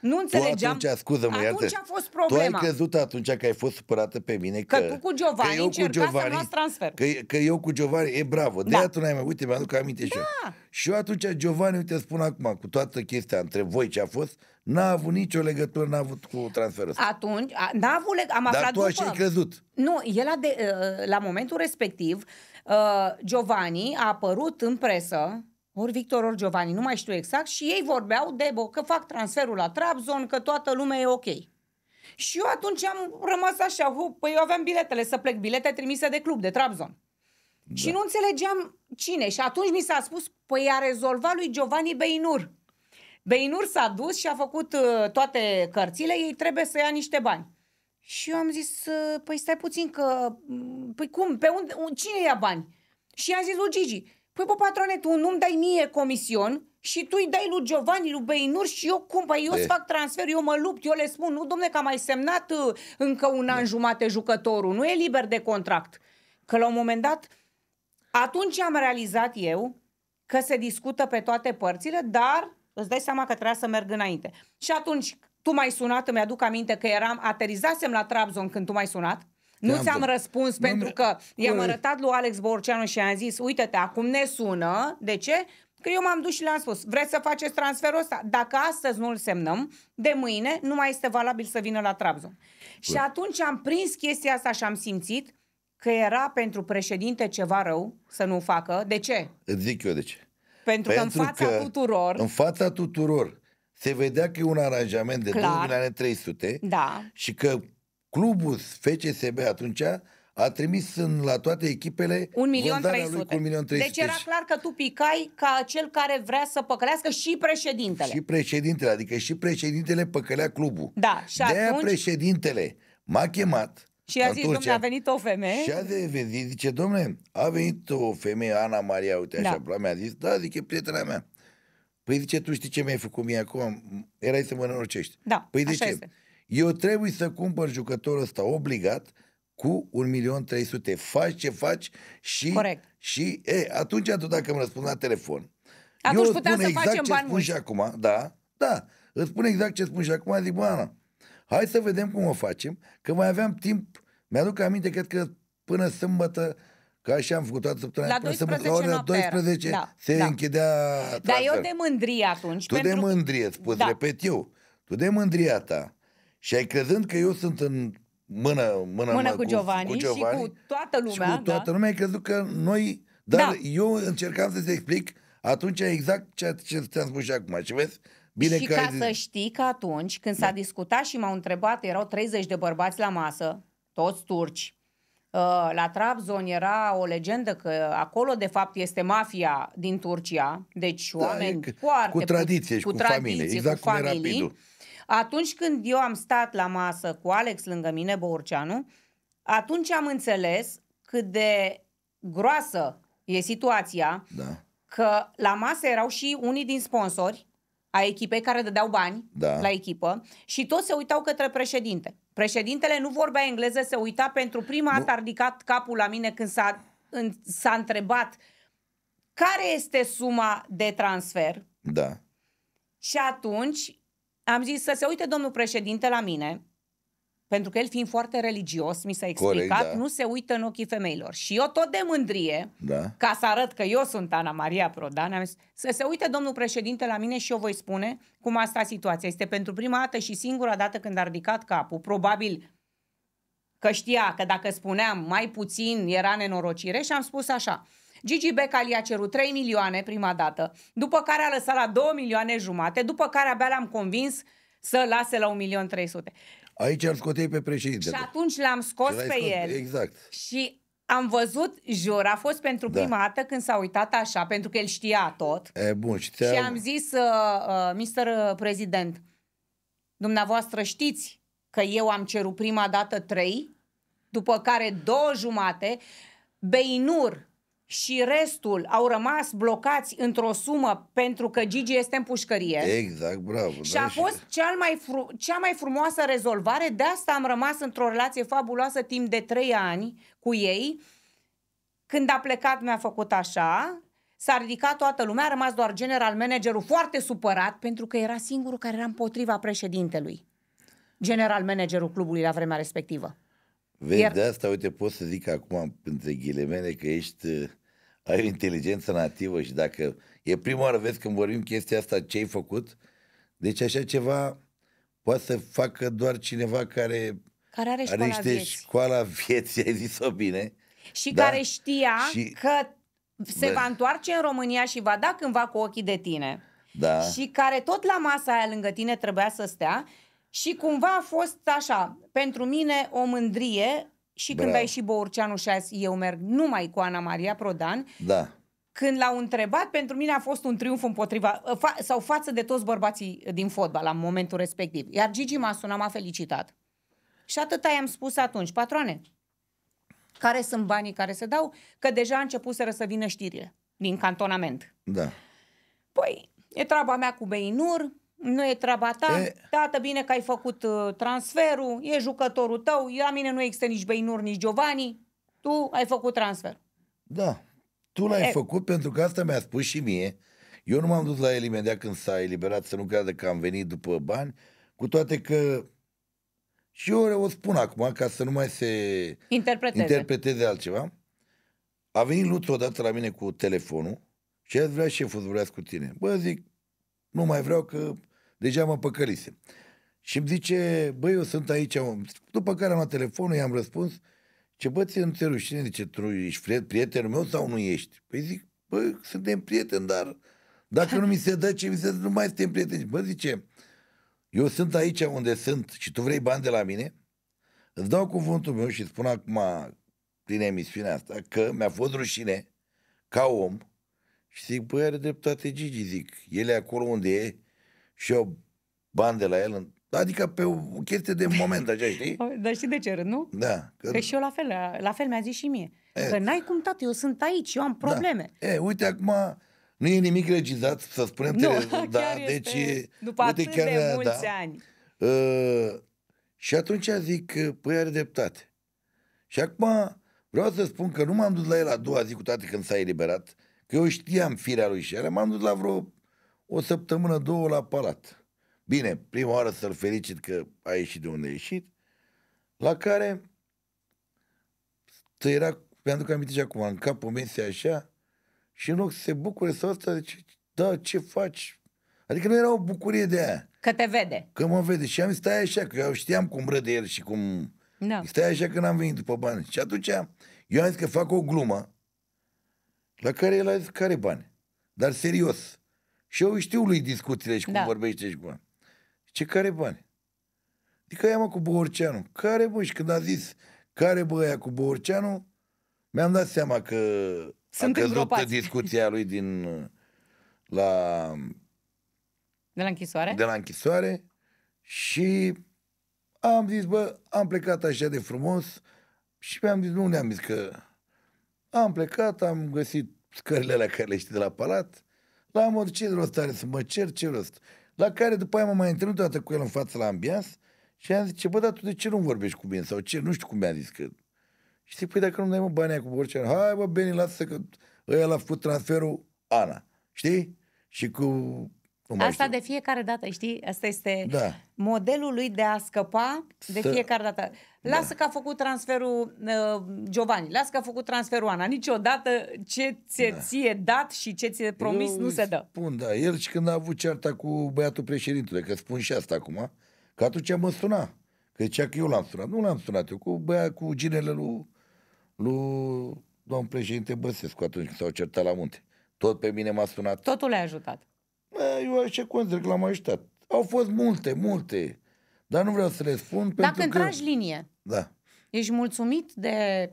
Nu Tu înțelegeam. atunci, scuză-mă, Atunci iartă, a fost tu ai problema. crezut atunci că ai fost supărată pe mine că, Că tu cu Giovanni că eu cu încercați să Giovanni, luați transfer. Că, că eu cu Giovanni, e bravo, de Da. aia tu n-ai mai, uite, mi-aduc aminte și eu. Și eu atunci Giovanni, uite, spun acum, cu toată chestia între voi ce a fost, n-a avut nicio legătură, n-a avut cu transferul ăsta. Atunci, a, n-a avut leg- am Dar aflat tu după. așa ai crezut. Nu, el a de, uh, la momentul respectiv, uh, Giovanni a apărut în presă, ori Victor, ori Giovanni, nu mai știu exact, și ei vorbeau de bă, că fac transferul la Trabzon, că toată lumea e ok. Și eu atunci am rămas așa, hu, păi eu aveam biletele să plec, bilete trimise de club, de Trabzon. Da. Și nu înțelegeam cine. Și atunci mi s-a spus, păi a rezolvat lui Giovanni Beinur. Beinur s-a dus și a făcut uh, toate cărțile, ei trebuie să ia niște bani. Și eu am zis, uh, păi stai puțin că, m, păi cum, pe unde, un- cine ia bani? Și am zis lui Gigi, păi bă patrone, tu nu-mi dai mie comision și tu îi dai lui Giovanni, lui Beinur și eu cum? Păi eu E. îți fac transfer, eu mă lupt, eu le spun, nu domne că a mai semnat uh, încă un an jumate jucătorul, nu e liber de contract. Că la un moment dat, atunci am realizat eu că se discută pe toate părțile, dar îți dai seama că trebuia să merg înainte. Și atunci tu m-ai sunat, îmi aduc aminte că eram, aterizasem la Trabzon când tu m-ai sunat. Nu Te-am ți-am tot- răspuns Nu, pentru mi- că i-am corect. arătat lui Alex Borceanu și i-am zis, uite-te, acum ne sună. De ce? Că eu m-am dus și le-am spus, vreți să faceți transferul ăsta? Dacă astăzi nu-l semnăm, de mâine nu mai este valabil să vină la Trabzon. Și atunci am prins chestia asta și am simțit că era pentru președinte ceva rău să nu o facă. De ce? Îți zic eu de ce. Pentru, că în fața tuturor, În fața tuturor se vedea că e un aranjament de Clar. 2 milioane 300 da, și că clubul FCSB atunci a trimis în, la toate echipele un milion vânzarea lui 300. cu un milion 300. Deci era clar că tu picai ca cel care vrea să păcălească și președintele. Și președintele, adică și președintele păcălea clubul. Da, și De-aia atunci- președintele m-a chemat Și a în zis, Turcia. domnule, a venit o femeie. Și a de venit, zice, domnule, a venit o femeie, Ana Maria, uite așa, Da. mi-a zis, da, zice, prietena mea. Păi zice, tu știi ce mi-ai făcut mie acum? Erai să mă nenorcești. Da, Păi de așa ce? este. Eu trebuie să cumpăr jucătorul ăsta obligat cu 1.300.000. Faci ce faci și... Corect. Și, e, atunci tu dacă îmi răspunzi la telefon, Atunci eu puteam spun să exact facem ce bani spun mulți. și acum, da, da, îți spun exact ce spun și acum, zic, bă, Ana, hai să vedem cum o facem, că mai aveam timp, mi-aduc aminte, cred că până sâmbătă, că așa am făcut toată săptămâna, La până sâmbătă, 12 la ora noaptea era. 12 Da, se da. închidea Dar transfer. eu de mândrie atunci. Tu pentru... de mândrie, spus, Da. repet eu, tu de mândria ta și ai crezând că eu sunt în mână, mână, Mână mă- cu Giovanni, cu Giovanni și cu toată lumea. și cu toată da. lumea, ai crezut că noi... Dar Da. eu încercam să-ți explic atunci exact ceea ce ți-am spus și acum. Și vezi? Bine și că ca ai zis. Da. să știi că atunci când s-a discutat și m-au întrebat, erau 30 de bărbați la masă, toți turci. Uh, La Trabzon era o legendă că acolo de fapt este mafia din Turcia, deci Da, oameni e că- foarte cu tradiție și cu familie, exact cu cum era familii. Pidu. Atunci când eu am stat la masă cu Alex lângă mine, Băurceanu, atunci am înțeles cât de groasă e situația Da. că la masă erau și unii din sponsori a echipei care dădeau bani Da. la echipă și toți se uitau către președinte. Președintele nu vorbea engleză, se uita pentru prima dată, a ridicat capul la mine când s-a, în, s-a întrebat care este suma de transfer. Da. Și atunci am zis să se uite domnul președinte la mine, pentru că el fiind foarte religios, mi s-a explicat, Corect, da. nu se uită în ochii femeilor. Și eu tot de mândrie, Da. ca să arăt că eu sunt Ana Maria Prodan, am zis, să se uite domnul președinte la mine și eu voi spune cum a stat situația. Este pentru prima dată și singura dată când a ridicat capul. Probabil că știa că dacă spuneam mai puțin era nenorocire și am spus așa. Gigi Becali a cerut 3 milioane prima dată, după care a lăsat la 2 milioane jumate, după care abia l-am convins să lase la 1 milion 300. Aici îl scoteai pe președinte. Și atunci l-am scos Și l-ai pe scos- el Exact. și am văzut, jur, a fost pentru Da. prima dată când s-a uitat așa, pentru că el știa tot. E, bun, și, ți-a... Și am zis, uh, uh, Mr. President, dumneavoastră știți că eu am cerut prima dată trei, după care două jumate, Beinur și restul au rămas blocați într-o sumă pentru că Gigi este în pușcărie. Exact, bravo. Și da, a fost cea mai, fru- cea mai frumoasă rezolvare, de asta am rămas într-o relație fabuloasă timp de trei ani cu ei. Când a plecat mi-a făcut așa, s-a ridicat toată lumea, a rămas doar general managerul foarte supărat pentru că era singurul care era împotriva președintelui. General managerul clubului la vremea respectivă. Vezi, Iar- de asta, uite, pot să zic acum, între ghilimele, că ești, uh, ai o inteligență nativă și dacă e prima oară, vezi, când vorbim chestia asta, ce ai făcut, deci așa ceva poate să facă doar cineva care Care are are școala niște vieții. școala vieții, ai zis-o bine. Și Da. care știa Și- că se Bă. va întoarce în România și va da cândva cu ochii de tine. Da. și care tot la masa aia lângă tine trebuia să stea și cumva a fost așa, pentru mine o mândrie și când Bravo. a ieșit Bourceanu și a zis, eu merg numai cu Ana Maria Prodan, Da. când l-au întrebat, pentru mine a fost un triumf împotriva, fa- sau față de toți bărbații din fotbal la momentul respectiv. Iar Gigi m-a sunat, m-a felicitat. Și atâta i-am spus atunci, patroane, care sunt banii care se dau, că deja a început să vină știrile din cantonament. Da. Păi, e treaba mea cu Beinur, nu e treaba ta, E- e... tată, bine că ai făcut uh, transferul, e jucătorul tău, la mine nu există nici Beinur, nici Giovanni, tu ai făcut transfer. Da. Tu l-ai E- făcut pentru că asta mi-a spus și mie. Eu nu m-am dus la el imediat când s-a eliberat să nu creadă că am venit după bani, cu toate că și eu o spun acum ca să nu mai se Interpreteze. interpreteze altceva. A venit Luț odată la mine cu telefonul și azi vrea șeful să vorbească cu tine. Bă, zic, nu mai vreau că deja mă păcălise. Și îmi zice, băi, eu sunt aici. mă." După care am luat telefonul, i-am răspuns, ce bă, ție nu ți rușine, zice, tu ești priet- prietenul meu sau nu ești? Păi zic, bă, suntem prieteni, dar dacă nu mi se dă ce mi se dă, nu mai suntem prieteni. Bă, zice, eu sunt aici unde sunt și tu vrei bani de la mine? Îți dau cuvântul meu și spun acum prin emisiunea asta că mi-a fost rușine ca om și zic, băi, are dreptate Gigi, zic, el e acolo unde e și eu bani de la el, adică pe o o chestie de moment, așa, știi? Dar știi de ce râd, nu? Da. Că, Că și eu la fel, la, la fel mi-a zis și mie. E. Că n-ai cum, tată, eu sunt aici, eu am probleme. Da. E, uite, acum nu e nimic regizat, să spunem, Nu, tele- chiar da, este, deci, e- după uite, atât chiar, de da, mulți ani. Uh, și atunci zic, că, păi are dreptate. Și acum vreau să spun că nu m-am dus la el a doua zi cu toate când s-a eliberat, că eu știam firea lui și alea, m-am dus la vreo o săptămână, două la palat. Bine, prima oară să-l felicit că a ieșit de unde a ieșit, la care să era, mi-am duc aminte și acum, în capul mesei așa, și în loc să se bucure sau asta, zice, da, ce faci? Adică nu era o bucurie de aia. Că te vede. Că mă vede și am zis, stai așa, că eu știam cum râde el și cum... Da. Stai așa că n-am venit după bani. Și atunci eu am zis că fac o glumă la care el a zis, care bani? Dar serios. Și eu știu lui discuțiile și cum Da. vorbește și cum... Ce care bani? Adică ia mă cu Bohorceanu. Care bă? Și când a zis care bă aia cu Bohorceanu, mi-am dat seama că Sunt a căzut îngropați. discuția lui din la De la închisoare? de la închisoare și am zis, bă, am plecat așa de frumos și mi-am zis, nu ne-am zis că am plecat, am găsit scările alea care le știi de la palat, la mod ce rost are să mă cer, ce rost. La care după aia m-am mai întâlnit toată cu el în față la ambians Și am zis, bă, dar tu de ce nu vorbești cu mine? Sau ce? Nu știu cum mi-a zis că... Știi, păi dacă nu dai mă banii cu orice an, hai bă, Beni, lasă că ăia l-a făcut transferul Ana. Știi? Și cu... Nu mai Asta știu. de fiecare dată, știi? Asta este Da. modelul lui de a scăpa de Să- fiecare dată. Lasă Da. că a făcut transferul uh, Giovanni, lasă că a făcut transferul Ana. Niciodată ce ți-e Da. ție dat și ce ți-e promis Eu nu îi se dă. Spun, da. El și când a avut cearta cu băiatul președintele, că spun și asta acum, că atunci mă suna. Că zicea că eu l-am sunat. Nu l-am sunat eu, cu băiat, cu ginele lui, lui domn președinte Băsescu atunci când s-au certat la munte. Tot pe mine m-a sunat. Totul le-a ajutat. Bă, eu așa consider că l-am ajutat. Au fost multe, multe. Dar nu vreau să le spun Dacă pentru că... întragi linie, Da. ești mulțumit de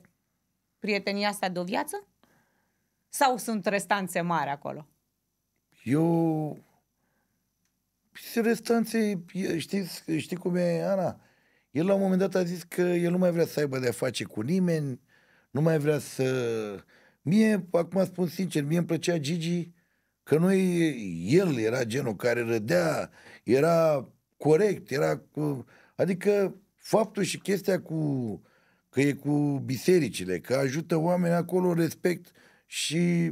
prietenia asta de o viață? Sau sunt restanțe mari acolo? Eu... Și restanțe, e- știți, știi cum e, Ana? El la un moment dat a zis că el nu mai vrea să aibă de-a face cu nimeni, nu mai vrea să... Mie, acum spun sincer, mie îmi plăcea Gigi că noi, el era genul care râdea, era corect, era cu... Adică faptul și chestia cu că e cu bisericile, că ajută oameni acolo, respect și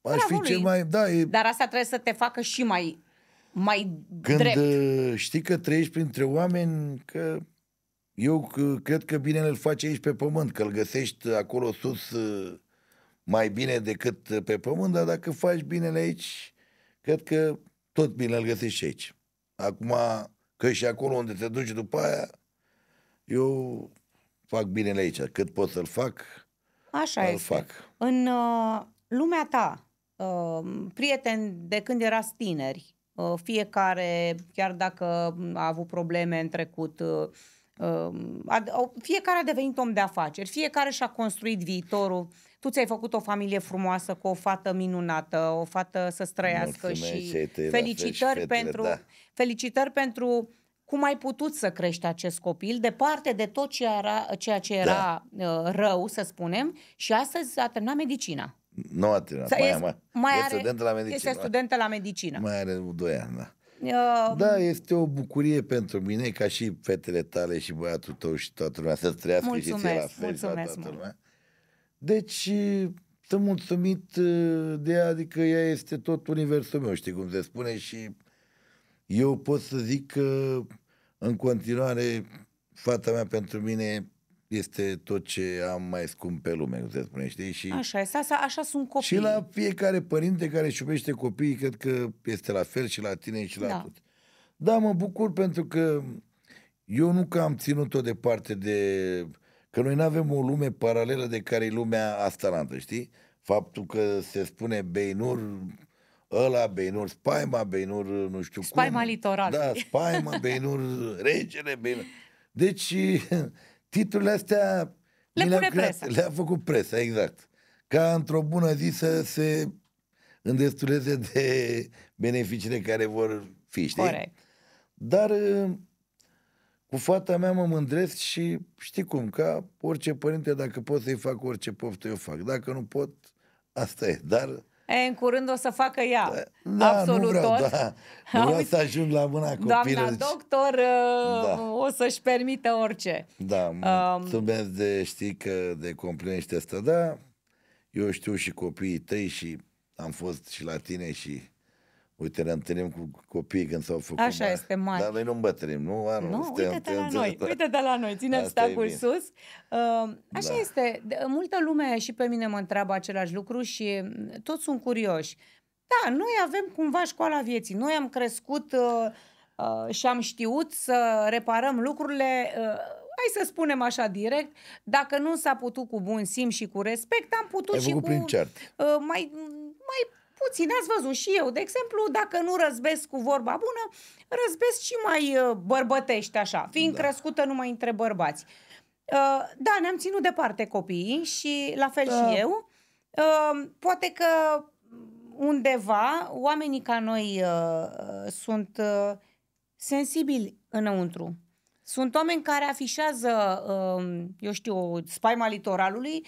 aș Bravo fi cel lui. mai... Da, e, Dar asta trebuie să te facă și mai, mai când drept. uh, știi că trăiești printre oameni, că eu că, cred că binele îl faci aici pe pământ, că îl găsești acolo sus uh, mai bine decât uh, pe pământ, dar dacă faci binele aici, cred că tot bine îl găsești și aici. Acum, că și acolo unde te duci după aia, eu fac binele aici. Cât pot să-l fac, Așa îl este. fac. În uh, lumea ta, uh, prieteni de când erați tineri, uh, fiecare, chiar dacă a avut probleme în trecut, uh, uh, a, au- fiecare a devenit om de afaceri, fiecare și-a construit viitorul. Tu ți-ai făcut o familie frumoasă cu o fată minunată, o fată să străiască Mulțumesc, și și ai tăi la fel și felicitări fetele, pentru, da. felicitări pentru cum ai putut să crești acest copil, departe de tot ce era, ceea ce era Da. uh, rău, să spunem, și astăzi a terminat medicina. Nu a terminat, Să- mai, este- mai, mai e are- studentă la medicină. Este studentă la medicină. Mai are doi ani, da. Uh, Da, este o bucurie pentru mine, ca și fetele tale și băiatul tău și toată lumea, să trăiască și ție la Mulțumesc, fel și la mulțumesc toată mult. lumea. Deci, sunt mulțumit uh, de ea, adică ea este tot universul meu, știi cum se spune, și eu pot să zic că în continuare fata mea pentru mine este tot ce am mai scump pe lume, cum se spune, știi? Și așa este, așa, așa sunt copii. și la fiecare părinte care își iubește copiii, cred că este la fel și la tine și la Da. toți. Da, mă bucur pentru că eu nu că am ținut-o departe de... Că noi nu avem o lume paralelă de care e lumea astalantă, știi? Faptul că se spune Beinur ăla, Beinur Spaima, Beinur nu știu Spaima cum. litoral. Da, Spaima, Beinur Regele, Beinur... Deci, titlurile astea Le mi le-a pune creat, presa. le-a făcut presa, exact. Ca într-o bună zi să se îndestuleze de beneficiile care vor fi, știi? Corect. Dar uh, cu fata mea mă mândresc și știi cum, ca orice părinte, dacă pot să-i fac orice poftă, eu fac. Dacă nu pot, asta e. Dar E, în curând o să facă ea. da, Absolut nu vreau, tot. da, nu vreau Auzi, să ajung la mâna Doamna copilului. doctor uh, Da. o să-și permită orice. Da, Um, mulțumesc de, știi că de complimente asta, da, eu știu și copiii tăi și am fost și la tine și uite, ne întâlnim cu copiii când s-au făcut Așa mari. este, mari. Dar noi nu îmbătrânim, nu? Anu, Nu, suntem- uite-te la suntem- noi, uite-te la noi, ținem Asta e stacul bine. sus. Uh, așa Da. este, De- multă lume și pe mine mă întreabă același lucru și mm, toți sunt curioși. Da, noi avem cumva școala vieții, noi am crescut uh, uh, și am știut să reparăm lucrurile, uh, hai să spunem așa direct, dacă nu s-a putut cu bun simț și cu respect, am putut Ai și făcut cu prin ceart. uh, mai, mai puțin. Ați văzut și eu, de exemplu, dacă nu răzbesc cu vorba bună, răzbesc și mai uh, bărbătești așa, fiind Da. crescută numai între bărbați. Uh, Da, ne-am ținut departe copiii și la fel Da. și eu. Uh, Poate că undeva oamenii ca noi uh, uh, sunt uh, sensibili înăuntru. Sunt oameni care afișează, uh, eu știu, spaima litoralului.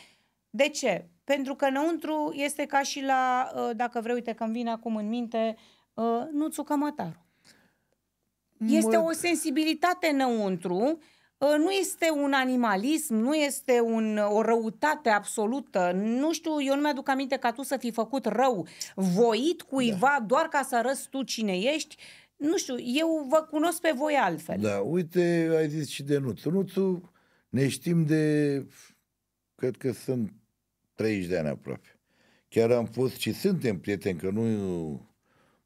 De ce? Pentru că înăuntru este ca și la, uh, dacă vrei, uite că îmi vine acum în minte, uh, nuțul cămătaru. Este Mă- o sensibilitate înăuntru, uh, nu este un animalism, nu este un, o răutate absolută. Nu știu, eu nu mi-aduc aminte ca tu să fi făcut rău, voit cuiva Da. doar ca să arăți tu cine ești. Nu știu, eu vă cunosc pe voi altfel. Da, uite, ai zis și de Nuțu. Nuțu, ne știm de, cred că sunt 30 de ani aproape. Chiar am fost și suntem prieteni, că nu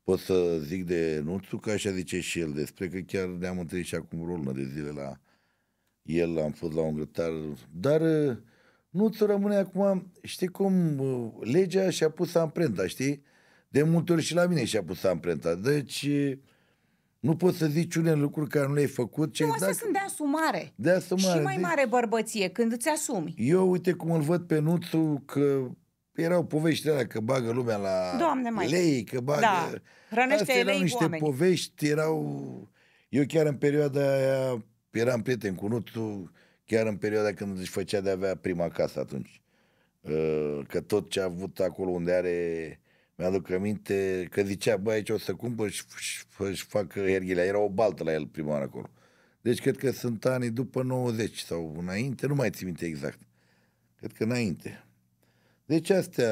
pot să zic de Nuțu, că așa zice și el despre, că chiar ne-am întâlnit și acum vreo lună de zile la el, am fost la un grătar, dar uh, Nuțu rămâne acum, știi cum, uh, legea și-a pus amprenta, știi? De multe ori și la mine și-a pus amprenta, deci uh, nu poți să zici unele lucruri care nu le-ai făcut. Ce nu, astea sunt de asumare. de asumare. Și mai de- mare bărbăție, când îți asumi. Eu uite cum îl văd pe Nuțu că erau poveștile alea că bagă lumea la Doamne, mai lei, că bagă... Da, hrănește Astea erau lei cu niște oamenii. povești, erau... Eu chiar în perioada aia eram prieten cu Nuțu, chiar în perioada când își făcea de avea prima casă atunci. Uh, Că tot ce a avut acolo unde are... Mi-aduc aminte că zicea, bă, aici o să cumpăr și și- și fac herghilea. Era o baltă la el prima oară acolo. Deci cred că sunt anii după 90 sau înainte, nu mai țin minte exact. Cred că înainte. Deci astea...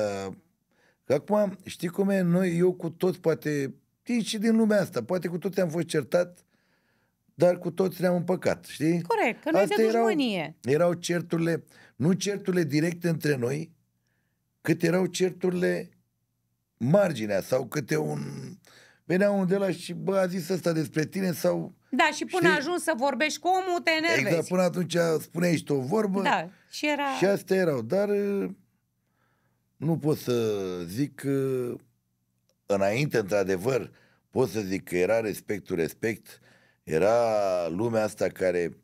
Că acum, știi cum e? Noi, eu cu toți, poate, știi, și din lumea asta, poate cu toți am fost certat, dar cu toți ne-am împăcat, știi? Corect, că nu e de Astea erau- dușmănie. Erau certurile, nu certurile directe între noi, cât erau certurile marginea sau câte un... Venea unul de la și, bă, a zis ăsta despre tine sau... Da, și până Știi? ajungi să vorbești cu omul, te enervezi. Exact, până atunci spuneai și tu o vorbă. Da, și era... Și astea erau, dar uh, nu pot să zic că înainte, într-adevăr, pot să zic că era respectul respect, era lumea asta care,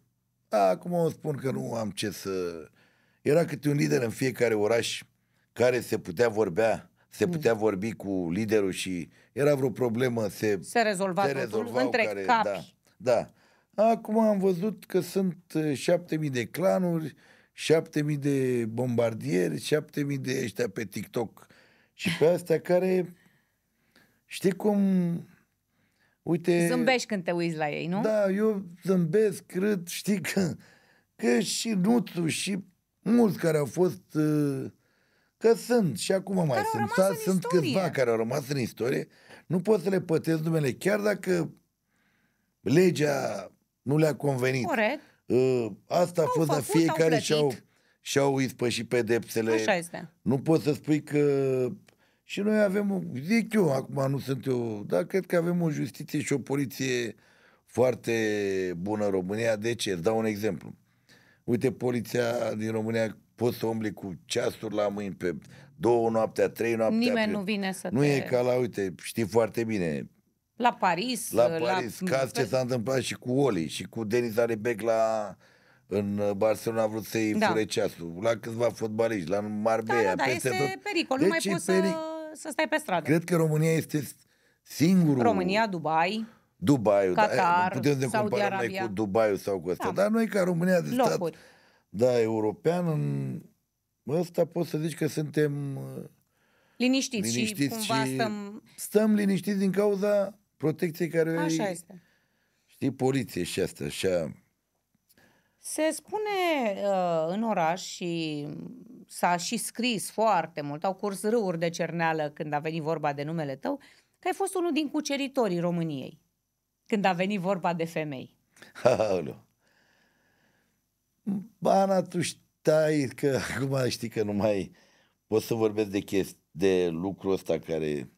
a, acum o spun că nu am ce să... Era câte un lider în fiecare oraș care se putea vorbea, se Mm. putea vorbi cu liderul și era vreo problemă, se Se rezolva se totul rezolvau între care, capi. Da, da. Acum am văzut că sunt uh, șapte mii de clanuri, șapte mii de bombardieri, șapte mii de ăștia pe TikTok și pe astea care, știi cum, uite... Zâmbești când te uiți la ei, nu? Da, eu zâmbesc, râd, știi că, că și Nuțu și mulți care au fost, uh, că sunt și acum mai Care au sunt, rămas sau în sunt istorie. câțiva care au rămas în istorie, nu pot să le pătesc numele, chiar dacă legea nu le-a convenit. Corect. Uh, Asta a Au fost, dar făcut, au fiecare și-au, plătit. și-au ispășit pedepsele. Așa este. Nu poți să spui că... Și noi avem, o- zic eu, acum nu sunt eu, dar cred că avem o justiție și o poliție foarte bună în România. De ce? Îți dau un exemplu. Uite, poliția din România poți să umbli cu ceasuri la mâini pe două noaptea, trei noaptea. Nimeni pe- nu vine să Nu te... e ca la, uite, știi foarte bine, La Paris. la Paris, caz ce s-a întâmplat și cu Oli și cu Denis Arebec la în Barcelona a vrut să-i Da. da. fure ceasul, la câțiva fotbaliști, la Da, Marbella, da, da, peste este tot. pericol. Nu mai Deci e poți să, peric- să stai pe stradă. Cred că România este singurul... România, Dubai, Dubaiul, da, Qatar, nu putem să ne Saudi comparăm noi Arabia. cu Dubaiul sau cu asta, Da. dar noi ca România de stat, locuri. Da, european, în ăsta pot să zici că suntem uh, Liniștiți, liniștiți și cumva și stăm... stăm liniștiți din cauza protecției care o Așa ai, este. știi, poliție și asta, așa. Se spune uh, în oraș și s-a și scris foarte mult, au curs râuri de cerneală când a venit vorba de numele tău, că ai fost unul din cuceritorii României când a venit vorba de femei. Aoleu. Bana, tu știi că acum știi că nu mai pot să vorbesc de chesti, de lucrul ăsta care...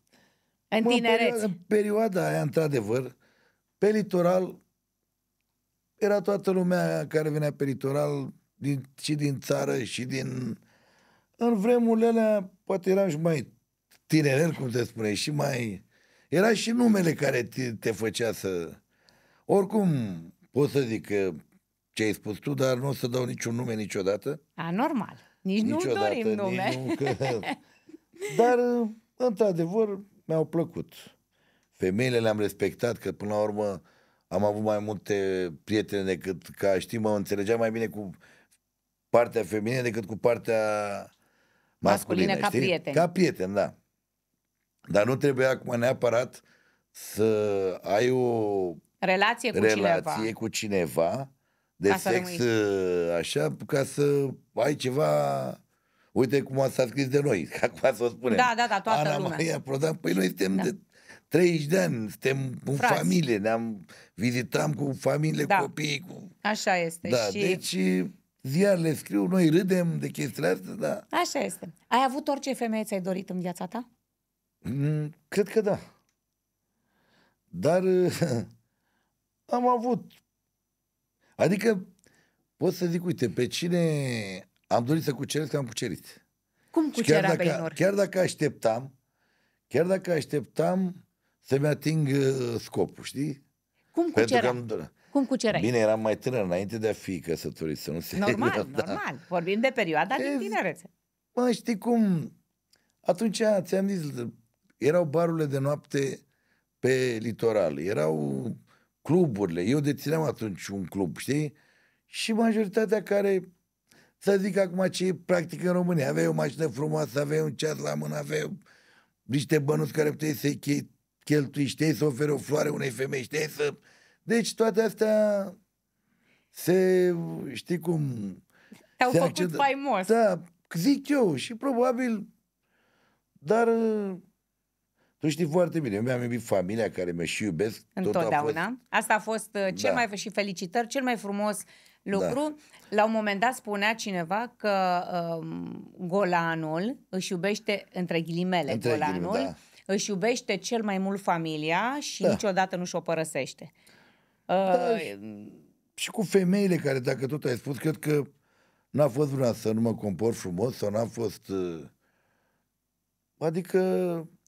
În Mă, În tinerețe. perioada, în perioada aia, într-adevăr, pe litoral era toată lumea care venea pe litoral din, și din țară și din... În vremurile alea, poate eram și mai tinerel, cum se spune, și mai... Era și numele care te, te făcea să... Oricum, pot să zic că ce ai spus tu, dar nu o să dau niciun nume niciodată. A, normal. Nici nu Niciodată, dorim nume. Nici nu, că... Dar, într-adevăr, mi-au plăcut. Femeile le-am respectat, că până la urmă am avut mai multe prietene decât, ca știi, mă înțelegeam mai bine cu partea feminină decât cu partea masculină. Masculină ca știi? prieten. Ca prieten, da. Dar nu trebuie acum neapărat să ai o Relație cu relație cineva. cu cineva, de Ca să sex rămâi- uh, așa, ca să ai ceva... Uite cum s-a scris de noi, acum să o spunem. Da, da, da, toată Ana lumea. Maria Prodan, păi noi suntem Da. de 30 de ani, suntem în Frați. familie, ne-am vizitam cu familie, Da. copii, cu... Așa este. Da, și... deci ziarele scriu, noi râdem de chestiile astea, da. Așa este. Ai avut orice femeie ți-ai dorit în viața ta? Mm, Cred că da. Dar am avut. Adică pot să zic, uite, pe cine am dorit să cuceresc, am cucerit. Cum Și cucerea chiar pe dacă, Inor? chiar dacă așteptam, chiar dacă așteptam să-mi ating uh, scopul, știi? Cum Pentru că cucerea? am... Cum cucerai? Bine, eram mai tânăr înainte de a fi căsătorit, să nu se... Normal, Da. normal. Vorbim de perioada din E- tinerețe. Mă, știi cum? Atunci, ți-am zis, erau barurile de noapte pe litoral, erau cluburile. Eu dețineam atunci un club, știi? Și majoritatea care, să zic acum ce e practic în România, aveai o mașină frumoasă, aveai un ceas la mână, aveai niște bănuți care puteai să-i che- cheltui, știai să oferi o floare unei femei, știai să... Deci toate astea se, știi cum, Te-au se făcut accedă- faimos. Da, zic eu și probabil, dar uh, tu știi foarte bine, eu mi-am iubit familia care mă și iubesc. tot a Întotdeauna. fost- Asta a fost uh, cel Da. mai și felicitări, cel mai frumos lucru. La un moment dat spunea cineva că um, golanul își iubește, între ghilimele, Între golanul ghilimele, da. își iubește cel mai mult familia și Da. niciodată nu și-o părăsește. Uh, Da, Și cu femeile care, dacă tot ai spus, cred că n-a fost vreuna să nu mă compor frumos sau n-a fost... uh, Adică,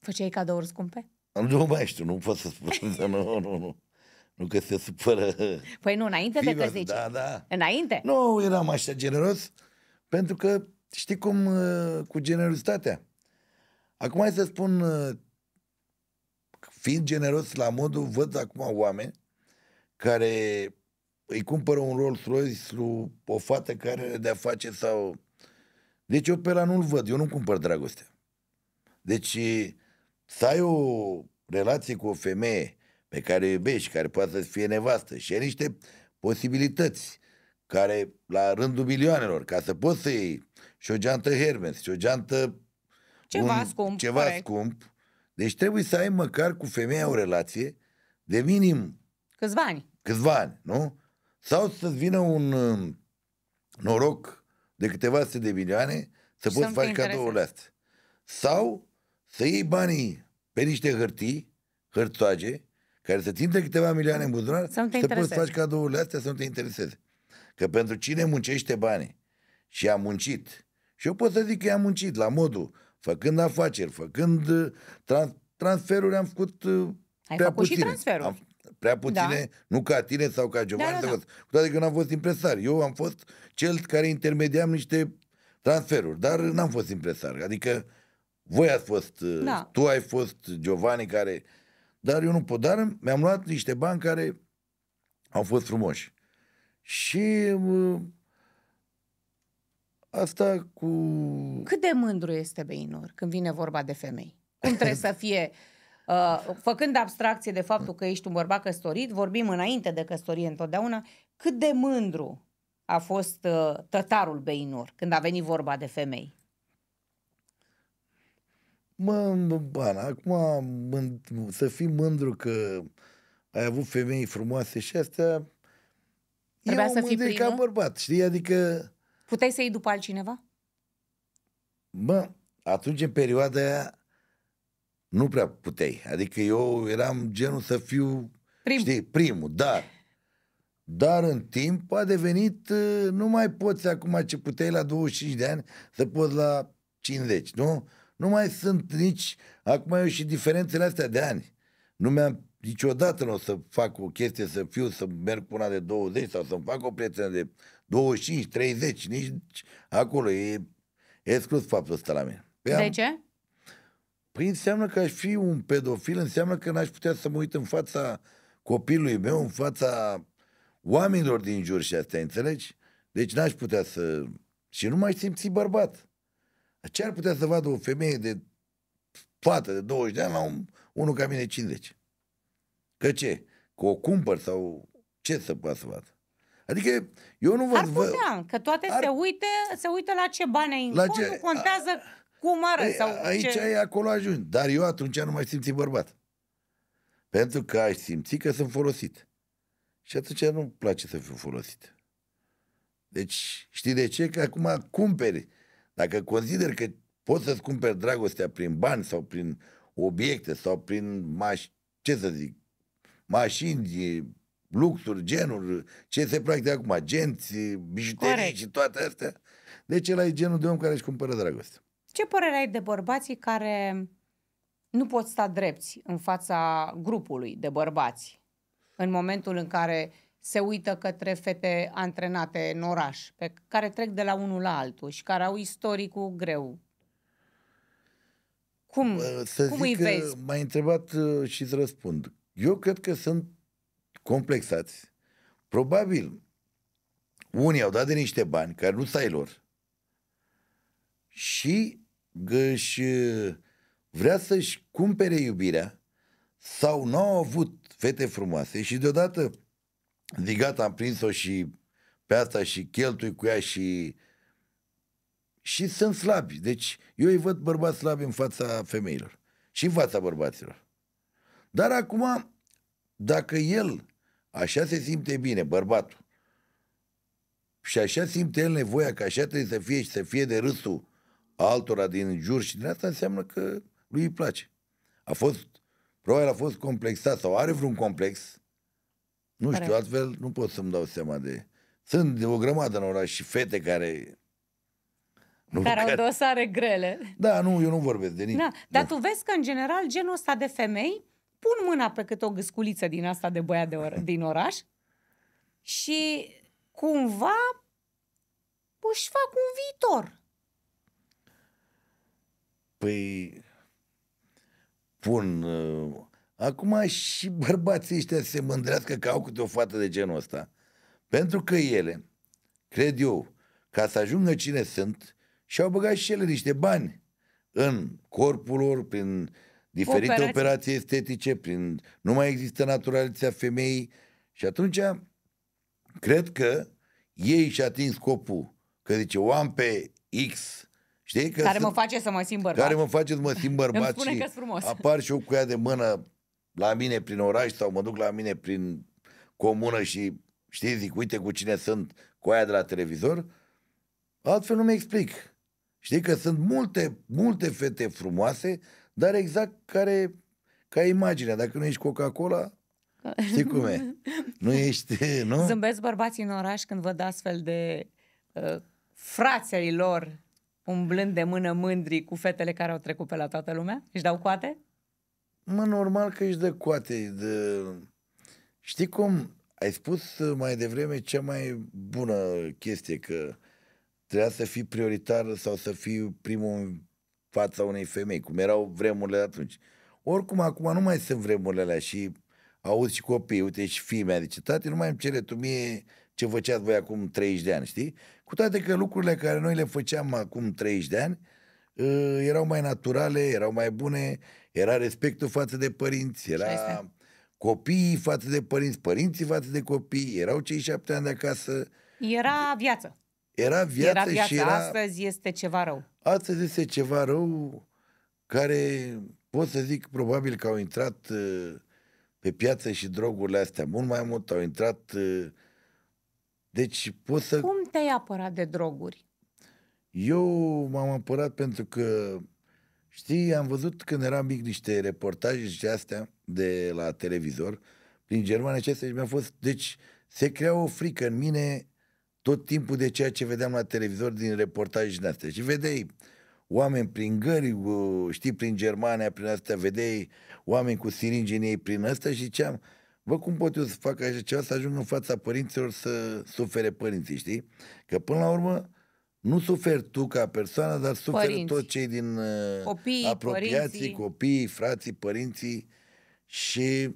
Făceai cadouri scumpe? nu mai știu, nu pot să spun, nu, nu, nu. Nu că se supără Păi nu, înainte de fiiva, căsnicie. Da, da. Înainte? Nu eram așa generos, pentru că știi cum, uh, cu generozitatea. Acum hai să spun, uh, fiind generos la modul, văd acum oameni care îi cumpără un Rolls Royce lui o fată care are de-a face sau... Deci eu pe ăla nu-l văd, eu nu cumpăr dragostea. Deci să ai o relație cu o femeie pe care o iubești, care poate să fie nevastă și ai niște posibilități care la rândul milioanelor, ca să poți să iei și o geantă Hermes, și o geantă Ceva scump, ceva corect. scump. Deci trebuie să ai măcar cu femeia o relație de minim Câțiva ani. câțiva ani, nu? Sau să-ți vină un uh, noroc de câteva sute de milioane să Și poți să nu te face cadourile astea. Sau să iei banii pe niște hârtii, hârtoage, care să țină câteva milioane în buzunar, Să nu te să poți intereseze. face cadourile astea să nu te intereseze. Că pentru cine muncește banii și a muncit, și eu pot să zic că i-am muncit la modul, făcând afaceri, făcând uh, trans- transferuri, am făcut uh, Ai prea făcut și puține. transferuri. Am, prea puține, nu ca tine sau ca Giovanni, Da, da, să da. văd. cu toate că n-am fost impresar. Eu am fost cel care intermediam niște transferuri, dar n-am fost impresar. Adică voi ați fost, uh, Da. tu ai fost Giovanni care... Dar eu nu pot. Dar mi-am luat niște bani care au fost frumoși. Și uh, asta cu... Cât de mândru este Beinor când vine vorba de femei? Cum trebuie să fie, uh, făcând abstracție de faptul că ești un bărbat căsătorit, vorbim înainte de căsătorie întotdeauna, cât de mândru a fost uh, tătarul Beinor când a venit vorba de femei? Mă, bana, acum mând- să fii mândru că ai avut femei frumoase și astea... Trebuia e o să fii mândrie ca primul? bărbat, știi? Adică, Puteai să iei după altcineva? bă, atunci în perioada aia nu prea puteai. Adică eu eram genul să fiu, Primul. știi, primul, dar... Dar în timp a devenit, uh, nu mai poți acum ce puteai la 25 de ani să poți la 50, nu? Nu mai sunt nici, acum eu și diferențele astea de ani. Nu mi-am, niciodată nu o să fac o chestie să fiu, să merg cu una de 20 sau să-mi fac o prietenă de 25, 30, nici acolo e exclus faptul ăsta la mine. Păi De am- ce? Păi înseamnă că aș fi un pedofil, înseamnă că n-aș putea să mă uit în fața copilului meu, în fața oamenilor din jur și astea, înțelegi? Deci n-aș putea să... Și nu mai simți bărbat. Ce ar putea să vadă o femeie de fată de 20 de ani la un, unul ca mine 50? Că ce? că o cumpăr sau ce să poată să vadă. Adică eu nu văd... Ar putea, că toate ar... se, uite, se uită la ce bani ai în La cont, ce- nu contează cum arăți. Ei, Sau aici ce... e acolo ajungi. Dar eu atunci nu mai simți bărbat. Pentru că aș simți că sunt folosit. Și atunci nu-mi place să fiu folosit. Deci, știi de ce? Că acum cumperi. Dacă consider că poți să-ți cumperi dragostea prin bani sau prin obiecte sau prin maș... ce să zic, mașini, luxuri, genuri, ce se practică acum, agenți, bijuterii Corect. și toate astea. Deci ăla e genul de om care își cumpără dragoste. Ce părere ai de bărbații care nu pot sta drepți în fața grupului de bărbați în momentul în care se uită către fete antrenate în oraș, pe care trec de la unul la altul și care au istoricul greu? Cum, Uh, Să cum zic îi că vezi? m-ai întrebat uh, și îți răspund. Eu cred că sunt complexați. Probabil unii au dat de niște bani care nu ai lor și își uh, vrea să-și cumpere iubirea sau nu au avut fete frumoase și deodată zic gata, am prins-o și pe asta și cheltui cu ea și și sunt slabi. Deci eu îi văd bărbați slabi în fața femeilor și în fața bărbaților. Dar acum, dacă el așa se simte bine, bărbatul, și așa simte el nevoia că așa trebuie să fie și să fie de râsul altora din jur și din asta înseamnă că lui îi place. A fost, probabil a fost complexat sau are vreun complex. Nu știu, Corect. altfel nu pot să-mi dau seama de... Sunt de o grămadă în oraș și fete care... Nu, Care au dosare grele. Da, nu, eu nu vorbesc de nimic. Da, dar Nu. tu vezi că, în general, genul ăsta de femei pun mâna pe câte o gâsculiță din asta de băiat de or- din oraș și cumva își fac un viitor. Păi, pun... Uh, acum și bărbații ăștia se mândrească că au câte o fată de genul ăsta. Pentru că ele, cred eu, ca să ajungă cine sunt, și-au băgat și ele niște bani în corpul lor, prin diferite Operații. operații, operații estetice, prin nu mai există naturalitatea femeii și atunci cred că ei și atins scopul, că zice, o am pe X, știi? Că Care sunt- mă face să mă simt bărbat. care mă face să mă simt bărbat spune și că-s frumos. apar și eu cu ea de mână la mine prin oraș sau mă duc la mine prin comună și știi, zic, uite cu cine sunt cu aia de la televizor, altfel nu mi explic. Știi că sunt multe, multe fete frumoase, dar exact care, ca imaginea. Dacă nu ești Coca-Cola, știi cum e? Nu ești, nu? Zâmbesc bărbații în oraș când văd astfel de uh, frații lor umblând de mână mândri cu fetele care au trecut pe la toată lumea? Își dau coate? Mă, normal că ești de coate. De... Știi cum? Ai spus uh, mai devreme cea mai bună chestie, că trebuia să fii prioritar sau să fii primul în fața unei femei, cum erau vremurile de atunci. Oricum, acum nu mai sunt vremurile alea și auzi și copii, uite și fii mea, zice, tati, nu mai îmi cere tu mie ce făceați voi acum 30 de ani, știi? Cu toate că lucrurile care noi le făceam acum 30 de ani uh, erau mai naturale, erau mai bune, era respectul față de părinți, Așa era este. copiii față de părinți, părinții față de copii, erau cei șapte ani de acasă, Era viață. era viață, era viață. și era... Astăzi este ceva rău. Astăzi este ceva rău care pot să zic probabil că au intrat uh, pe piață și drogurile astea mult mai mult, au intrat... uh, Deci pot să... Cum te-ai apărat de droguri? Eu m-am apărat pentru că, știi, am văzut când eram mic niște reportaje și astea de la televizor prin Germania și astea și mi-a fost... Deci se crea o frică în mine tot timpul de ceea ce vedeam la televizor din reportaje din astea. Și vedeai oameni prin gări, uh, știi, prin Germania, prin astea, vedeai oameni cu siringi în ei prin astea și ziceam, bă, cum pot eu să fac așa ceva, să ajung în fața părinților să sufere părinții, știi? Că până la urmă nu suferi tu ca persoană, dar suferă Părinți. toți cei din uh, Copiii, apropiații, părinții. copiii, frații, părinții și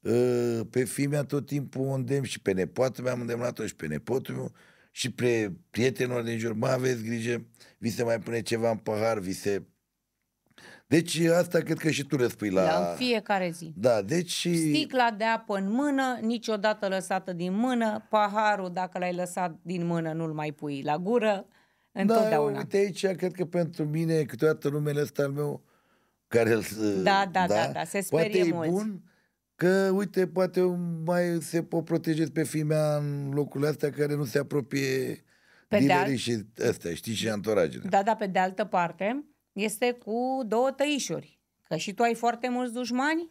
uh, pe fimea tot timpul o îndemn și pe nepoată mea am îndemnat-o și pe nepotul meu și pe prietenilor din jur, mă aveți grijă, vi se mai pune ceva în pahar, vi se... Deci asta cred că și tu răspui la... La în fiecare zi. Da, deci... Sticla de apă în mână, niciodată lăsată din mână, paharul, dacă l-ai lăsat din mână, nu-l mai pui la gură, întotdeauna. Da, uite aici, cred că pentru mine, câteodată numele ăsta al meu, care îl... Da, da, da, da, se sperie poate mulți. e bun, că, uite, poate mai se o protejez pe fimea în locurile astea care nu se apropie Pe de dealerii alt- și astea, știi, și antoragele. Da, da, pe de altă parte, este cu două tăișuri. Că și tu ai foarte mulți dușmani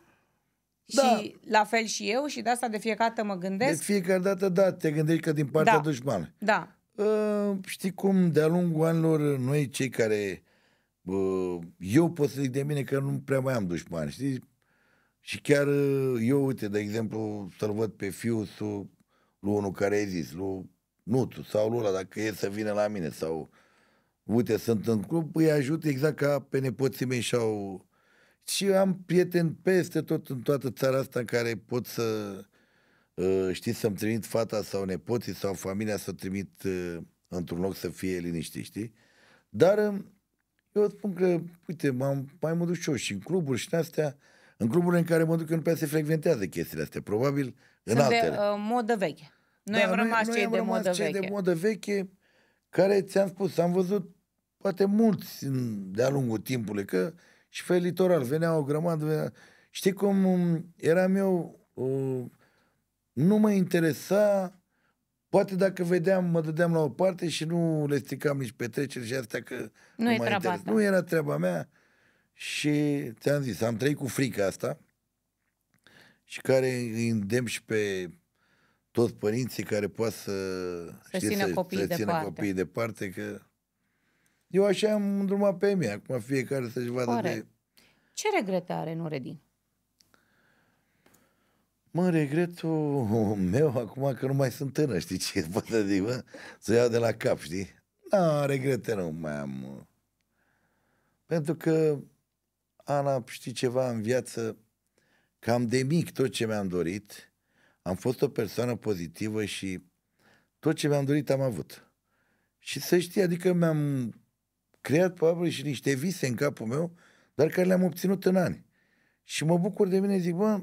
Da. și la fel și eu și de asta de fiecare dată mă De gândesc. fiecare dată, da, te gândești că din partea Da. dușmanului. Da, Uh, știi cum, de-a lungul anilor, noi cei care... Uh, eu pot să zic de mine că nu prea mai am dușmani, știi? Și chiar uh, eu, uite, de exemplu, să-l văd pe fiul lui unul care ai zis, lui Nuțu sau lui ăla, dacă e să vină la mine sau... Uite, sunt în club, îi ajut exact ca pe nepoții mei și-au... Și am prieteni peste tot în toată țara asta în care pot să, uh, știți, să-mi trimit fata sau nepoții sau familia să o trimit uh, într-un loc să fie liniștit, știi? Dar uh, eu spun că, uite, m-am mai mă duc și eu și în cluburi și în astea, în cluburi în care mă duc, că nu prea se frecventează chestiile astea, probabil în sunt de altele. uh, modă veche. Noi am rămas noi cei am de rămas modă cei veche. de modă veche, care ți-am spus, am văzut poate mulți în- de-a lungul timpului, că și pe litoral venea o grămadă, venea... știi cum um, eram eu, uh, nu mă interesa, poate dacă vedeam, mă dădeam la o parte și nu le stricam nici petreceri și astea că Nu e mă treaba interes- ta. Nu era treaba mea și ți-am zis, am trăit cu frica asta și care îi îndemn și pe toți părinții care poate să, Să țină copiii să țină departe. copiii departe, că eu așa am îndrumat pe mine, acum fiecare să-și vadă Corect. de... Ce regrete are Nuredin? Mă, regretul meu acum că nu mai sunt tânăr, știi ce pot să zic, bă? Să iau de la cap, știi? Nu, regrete nu mai am. mă. Pentru că, Ana, știi ceva în viață, cam de mic tot ce mi-am dorit, am fost o persoană pozitivă și tot ce mi-am dorit am avut. Și să știi, adică mi-am creat probabil și niște vise în capul meu, dar care le-am obținut în ani. Și mă bucur de mine, zic, bă,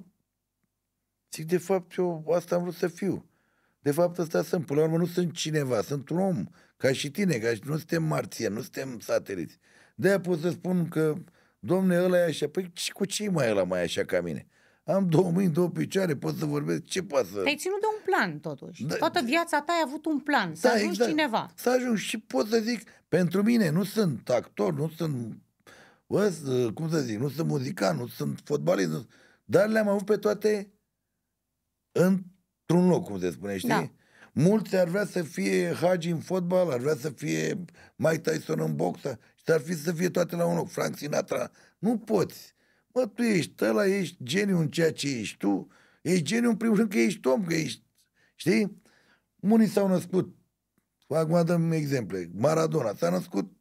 Zic, de fapt, eu asta am vrut să fiu. De fapt, ăsta sunt. Până la urmă, nu sunt cineva, sunt un om, ca și tine, ca și nu suntem marțieni, nu suntem sateliți. De-aia pot să spun că, domne, ăla e așa. Păi și cu ce mai ăla mai e așa ca mine? Am două mâini, două picioare, pot să vorbesc, ce poate să... Te-ai ținut de un plan, totuși. Da. Toată viața ta ai avut un plan. Să ajungi cineva. Să ajung și pot să zic, pentru mine, nu sunt actor, nu sunt, bă, s- cum să zic, nu sunt muzicant, nu sunt fotbalist, nu, dar le-am avut pe toate într-un loc, cum se spune, știi? Da. Mulți ar vrea să fie Hagi în fotbal, ar vrea să fie Mike Tyson în boxă și ar fi să fie toate la un loc. Frank Sinatra, nu poți. Mă, tu ești ăla, ești geniu în ceea ce ești tu, ești geniu în primul rând că ești om, că ești, știi? Unii s-au născut, acum dăm exemple, Maradona s-a născut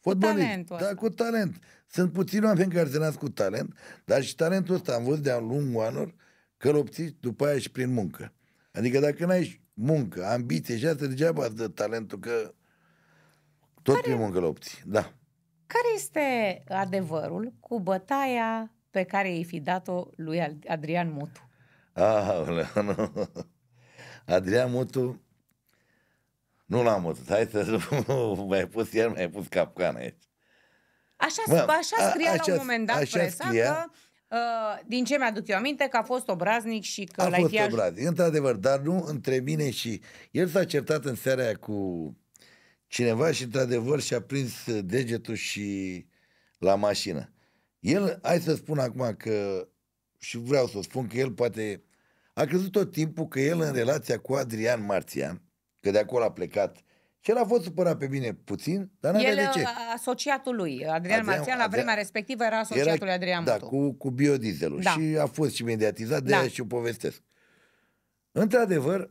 fotbalist, talentul da, ăsta. cu talent. Sunt puțini oameni care se nasc cu talent, dar și talentul ăsta am văzut de-a lungul anilor că îl obțiți după aia și prin muncă. Adică dacă n-ai muncă, ambiție și asta, degeaba îți dă talentul că tot prin muncă îl obții. Da. Care este adevărul cu bătaia pe care i-ai fi dat-o lui Ad- Adrian Mutu? Aoleu, nu. Adrian Mutu nu l-am văzut. Hai să nu mai pus iar, mai pus capcana aici. Așa, Mă, așa a- scria la așa- un moment dat așa presa scria. că, uh, din ce mi-aduc eu aminte, că a fost obraznic și că A l-ai fost fi aj- obraz, într-adevăr, dar nu între mine și... El s-a certat în seara aia cu cineva și, într-adevăr, și-a prins degetul și la mașină. El, hai să spun acum că, și vreau să spun că el poate... A crezut tot timpul că el în relația cu Adrian Marțian, că de acolo a plecat, și el a fost supărat pe mine puțin, dar n-avea El, de ce. uh, asociatul lui, Adrian, Adrian- Marțian, la Adrian- vremea respectivă era asociatul lui Adrian da, Mutu. cu, cu biodieselul. Da. Și a fost și mediatizat, de Da. aia și o povestesc. Într-adevăr,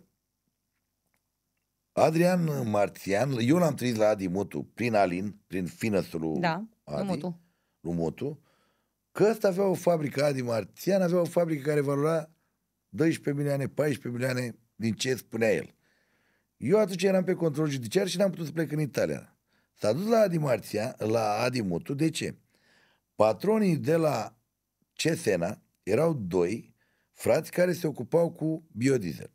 Adrian Marțian, eu l-am trăit la Adi Mutu, prin Alin, prin finăsul lui Da, Adi, lui Mutu. lui Mutu, că ăsta avea o fabrică, Adi Marțian avea o fabrică care valora 12 milioane, 14 milioane din ce spunea el. Eu atunci eram pe control judiciar și n-am putut să plec în Italia. S-a dus la Adi Marțian, la Adi Mutu, de ce? Patronii de la Cesena erau doi frați care se ocupau cu biodiesel.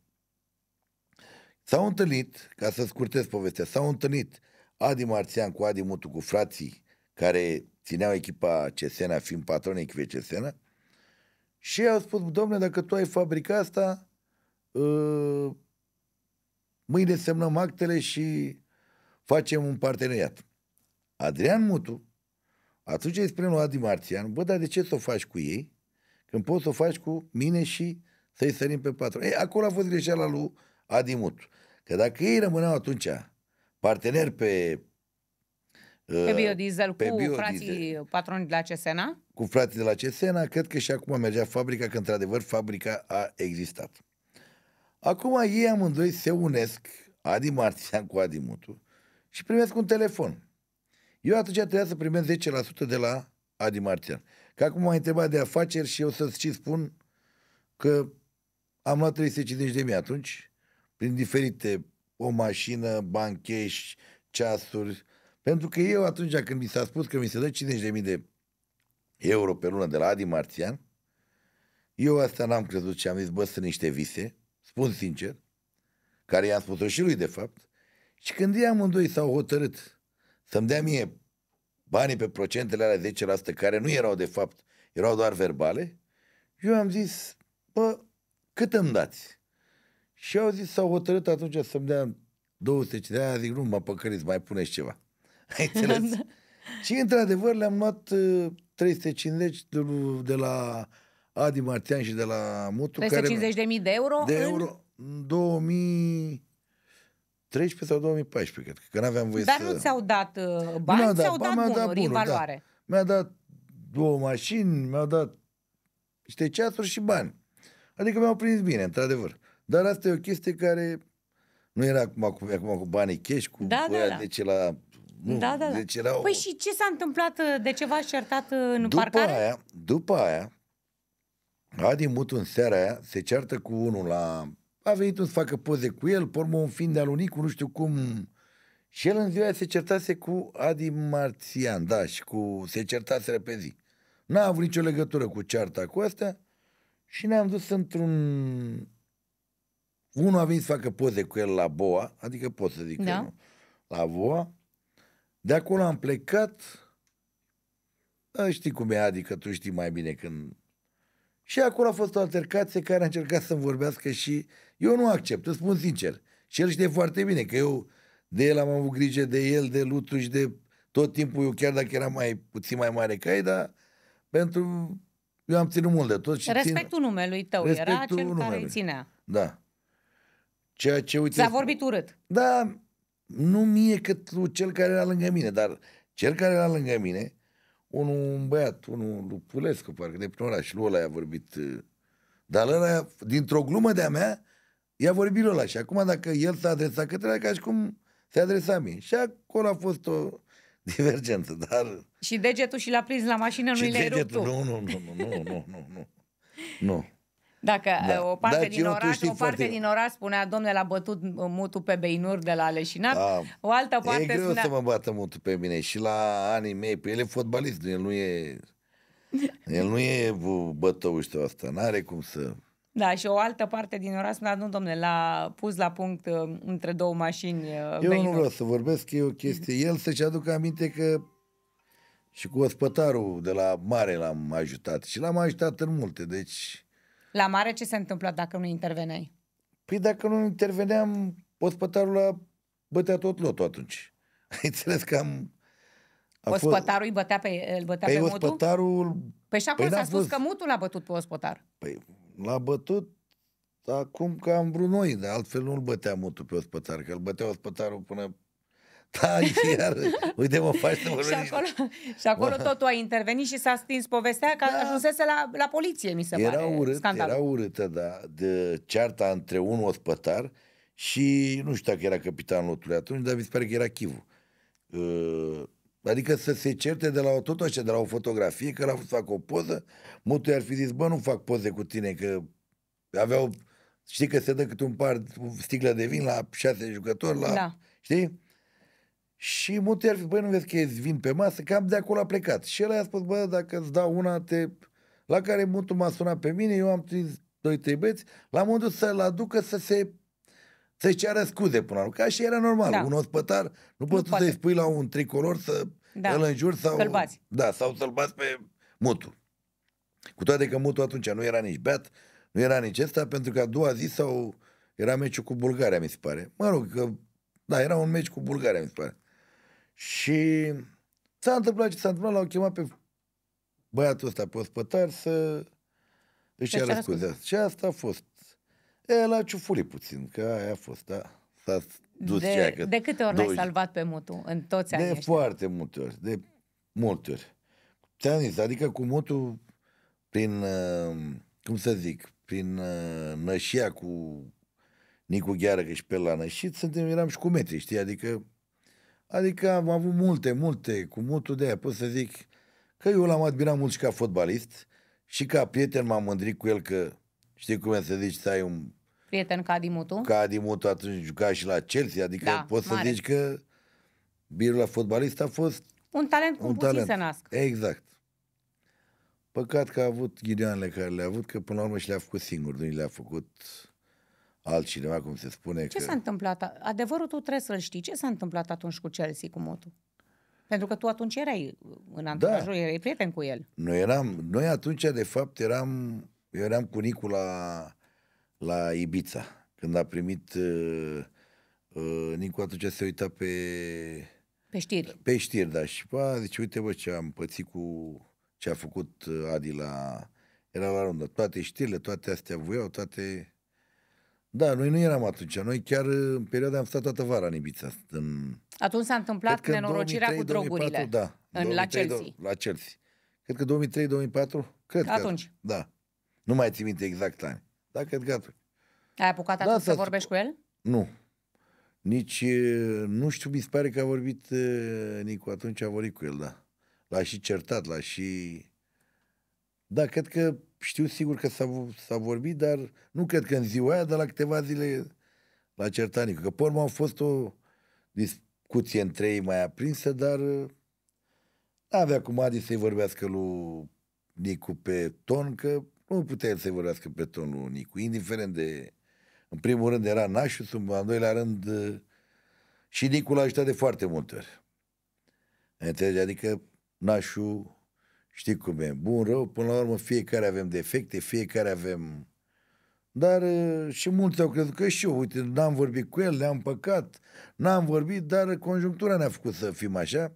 S-au întâlnit, ca să scurtez povestea, s-au întâlnit Adi Marțian cu Adi Mutu, cu frații care țineau echipa Cesena, fiind patronii echipei Cesena, și au spus, domnule, dacă tu ai fabrica asta, uh, mâine semnăm actele și facem un parteneriat. Adrian Mutu, atunci îi spune lui Adi Marțian, bă, dar de ce să o faci cu ei? Când poți să o faci cu mine și să-i sărim pe patron. Ei, acolo a fost greșeala lui Adi Mutu. Că dacă ei rămâneau atunci parteneri pe pe uh, biodiesel pe cu biodiesel. frații patroni de la Cesena? Cu frații de la Cesena, cred că și acum mergea fabrica, că într-adevăr fabrica a existat. Acum ei amândoi se unesc, Adi Marțian cu Adi Mutu, și primesc un telefon. Eu atunci trebuia să primesc 10% de la Adi Marțian. Că acum m-a întrebat de afaceri și eu să-ți și spun că am luat 350 de mii atunci, prin diferite, o mașină, bani cash, ceasuri, pentru că eu atunci când mi s-a spus că mi se dă 50.000 de euro pe lună de la Adi Marțian, eu asta n-am crezut și am zis, bă, sunt niște vise, spun sincer, care i-am spus-o și lui de fapt, și când ei amândoi s-au hotărât să-mi dea mie banii pe procentele alea 10% care nu erau de fapt, erau doar verbale, eu am zis, bă, cât îmi dați? Și au zis, s-au hotărât atunci să-mi dea 200 de aia, zic, nu mă păcăriți, mai puneți ceva. Ai înțeles? da. Și într-adevăr le-am luat uh, 350 de, de la Adi Martian și de la Mutu. 350 de mii de euro? De în... euro în 2013 sau 2014, cred că n-aveam voie Dar să... nu ți-au dat uh, bani, nu ți-au dat, dat bunuri, dat bunuri, în valoare. Da. Mi-a dat două mașini, mi-au dat niște ceasuri și bani. Adică mi-au prins bine, într-adevăr. Dar asta e o chestie care nu era acum, acum, acum cu banii cash, cu da, da, da. deci la nu, da, da, da. Deci era Păi și ce s-a întâmplat? De ce v-ați certat în după parcare? Aia, după aia, Adi Mutu în seara aia se ceartă cu unul la... A venit un să facă poze cu el, pormă un film de alunicul, nu știu cum... Și el în ziua aia se certase cu Adi Marțian, da, și cu... se certase pe zi. N-a avut nicio legătură cu cearta cu astea și ne-am dus într-un... Unul a venit să facă poze cu el la Boa, adică pot să zic da. că nu, la Boa, de acolo am plecat, da, știi cum e, adică tu știi mai bine când... Și acolo a fost o altercație care a încercat să-mi vorbească și eu nu accept, îți spun sincer. Și el știe foarte bine că eu de el am avut grijă, de el, de Lutu și de tot timpul, eu chiar dacă era mai puțin mai mare ca ei, dar pentru... Eu am ținut mult de tot și Respectul țin... numelui tău era cel numelui. care îi ținea. Da. Ceea ce, uite... S-a vorbit urât. Da, nu mie cât lui cel care era lângă mine, dar cel care era lângă mine, unul, un băiat, unul Lupulescu, parcă de prin oraș, lui ăla i-a vorbit, uh, dar ăla, dintr-o glumă de-a mea, i-a vorbit ăla și acum dacă el s-a adresat către ca și cum se adresa mie. Și acolo a fost o divergență, dar... Și degetul și l-a prins la mașină, nu și l-ai Nu, nu, nu, nu, nu, nu, nu, nu. Nu. Dacă da. o parte, da, din, oraș, o parte foarte... din oraș spunea, domnule, l-a bătut mutul pe Beinur de la Leșinat, A, o altă parte E greu spunea... să mă bată mutul pe mine și la anii mei, pe el e fotbalist, el nu e... El nu e bătou știu asta, n-are cum să... Da, și o altă parte din oraș spunea, nu, domnule, l-a pus la punct uh, între două mașini uh, Eu Beinur. nu vreau să vorbesc, e o chestie. El să-și aducă aminte că și cu ospătarul de la mare l-am ajutat și l-am ajutat în multe, deci la mare ce se întâmplă dacă nu interveneai? Păi dacă nu interveneam, ospătarul a bătea tot lotul atunci. Ai înțeles că am... Ospătarul îi bătea pe, îl bătea păi pe ospătarul... Păi și acum păi s-a spus fost... că mutul l-a bătut pe ospătar. Păi l-a bătut acum că am vrut noi, de altfel nu-l bătea mutul pe ospătar, că îl bătea ospătarul până da, iar, uite mă faci să mă și acolo, și acolo totul a intervenit și s-a stins povestea că da. ajunsese la, la poliție, mi se era pare. Urât, scandalul. era urâtă, da, de cearta între un ospătar și nu știu dacă era capitanul lotului atunci, dar mi se pare că era Chivu. Uh, adică să se certe de la tot așa, de la o fotografie, că l-a fost să facă o poză, mutul ar fi zis, bă, nu fac poze cu tine, că aveau, știi că se dă câte un par, sticlă de vin la șase jucători, la, da. știi? Și mutul i-ar fi, băi, nu vezi că e vin pe masă? Cam de acolo a plecat. Și el a spus, bă, dacă îți dau una, te... La care mutul m-a sunat pe mine, eu am prins doi, trei băieți, l-am dus să-l aducă să se să-și ceară scuze până la urmă. Ca și era normal. Da. Un ospătar nu, nu poți poate. să-i spui la un tricolor să da. îl înjuri sau... Să-l bați. Da, sau să-l bați pe mutul. Cu toate că mutul atunci nu era nici beat, nu era nici ăsta, pentru că a doua zi sau era meciul cu Bulgaria, mi se pare. Mă rog, că da, era un meci cu Bulgaria, mi se pare. Și s-a întâmplat ce s-a întâmplat, l-au chemat pe băiatul ăsta, pe ospătar, să își ceară scuze. Și asta a fost. E, l-a ciufurit puțin, că aia a fost, da. S-a dus de, că de câte ori l-ai salvat pe Mutu în toți anii De ăștia? foarte multe ori, de multe ori. Ți-am zis, adică cu Mutu, prin, uh, cum să zic, prin uh, nășia cu Nicu Gheară, că și pe la nășit, suntem, eram și cu metri, știi? Adică, adică am avut multe, multe, cu Mutu de aia, pot să zic că eu l-am admirat mult și ca fotbalist și ca prieten m-am mândrit cu el că, știi cum e să zici, să ai un prieten ca Adimutu. Ca Adimutu atunci juca și la Chelsea, adică da, poți să zici că birul la fotbalist a fost un talent cu un talent. să nască. Exact. Păcat că a avut ghidioanele care le-a avut, că până la urmă și le-a făcut singur, nu le-a făcut altcineva, cum se spune. Ce că... s-a întâmplat? Adevărul tu trebuie să-l știi. Ce s-a întâmplat atunci cu Chelsea, cu Motu? Pentru că tu atunci erai în anturajul, da. erai prieten cu el. Noi eram, noi atunci, de fapt, eram, eu eram cu Nicu la, la Ibița, când a primit uh, uh, Nicu atunci se uita pe... Pe știri. Pe știri, da. Și bă, zice, uite bă ce am pățit cu ce a făcut uh, Adi la... Era la rundă. Toate știrile, toate astea voiau, toate... Da, noi nu eram atunci. Noi chiar în perioada am stat toată vara în Ibița. În... Atunci s-a întâmplat nenorocirea 2003, cu drogurile. 2004, da. În, 2003, la Chelsea. La Chelsea. Cred că 2003-2004. Cred Atunci. Că, da. Nu mai țin minte exact ani. Da, cred că atunci. Ai apucat da, atunci să vorbești cu el? Nu. Nici, nu știu, mi se pare că a vorbit Nicu, atunci a vorbit cu el, da. L-a și certat, l-a și... Da, cred că știu sigur că s-a, s-a vorbit, dar nu cred că în ziua aia, dar la câteva zile la certat Nicu. Că pe urmă a fost o discuție între ei mai aprinsă, dar avea cum Adi să-i vorbească lui Nicu pe ton, că nu putea el să-i vorbească pe ton lui Nicu, indiferent de în primul rând era nașul, în al doilea rând și Nicu l-a ajutat de foarte multe ori. Înțelegi? Adică nașul, știi cum e, bun, rău, până la urmă fiecare avem defecte, fiecare avem... Dar și mulți au crezut că și eu, uite, n-am vorbit cu el, ne-am păcat, n-am vorbit, dar conjunctura ne-a făcut să fim așa.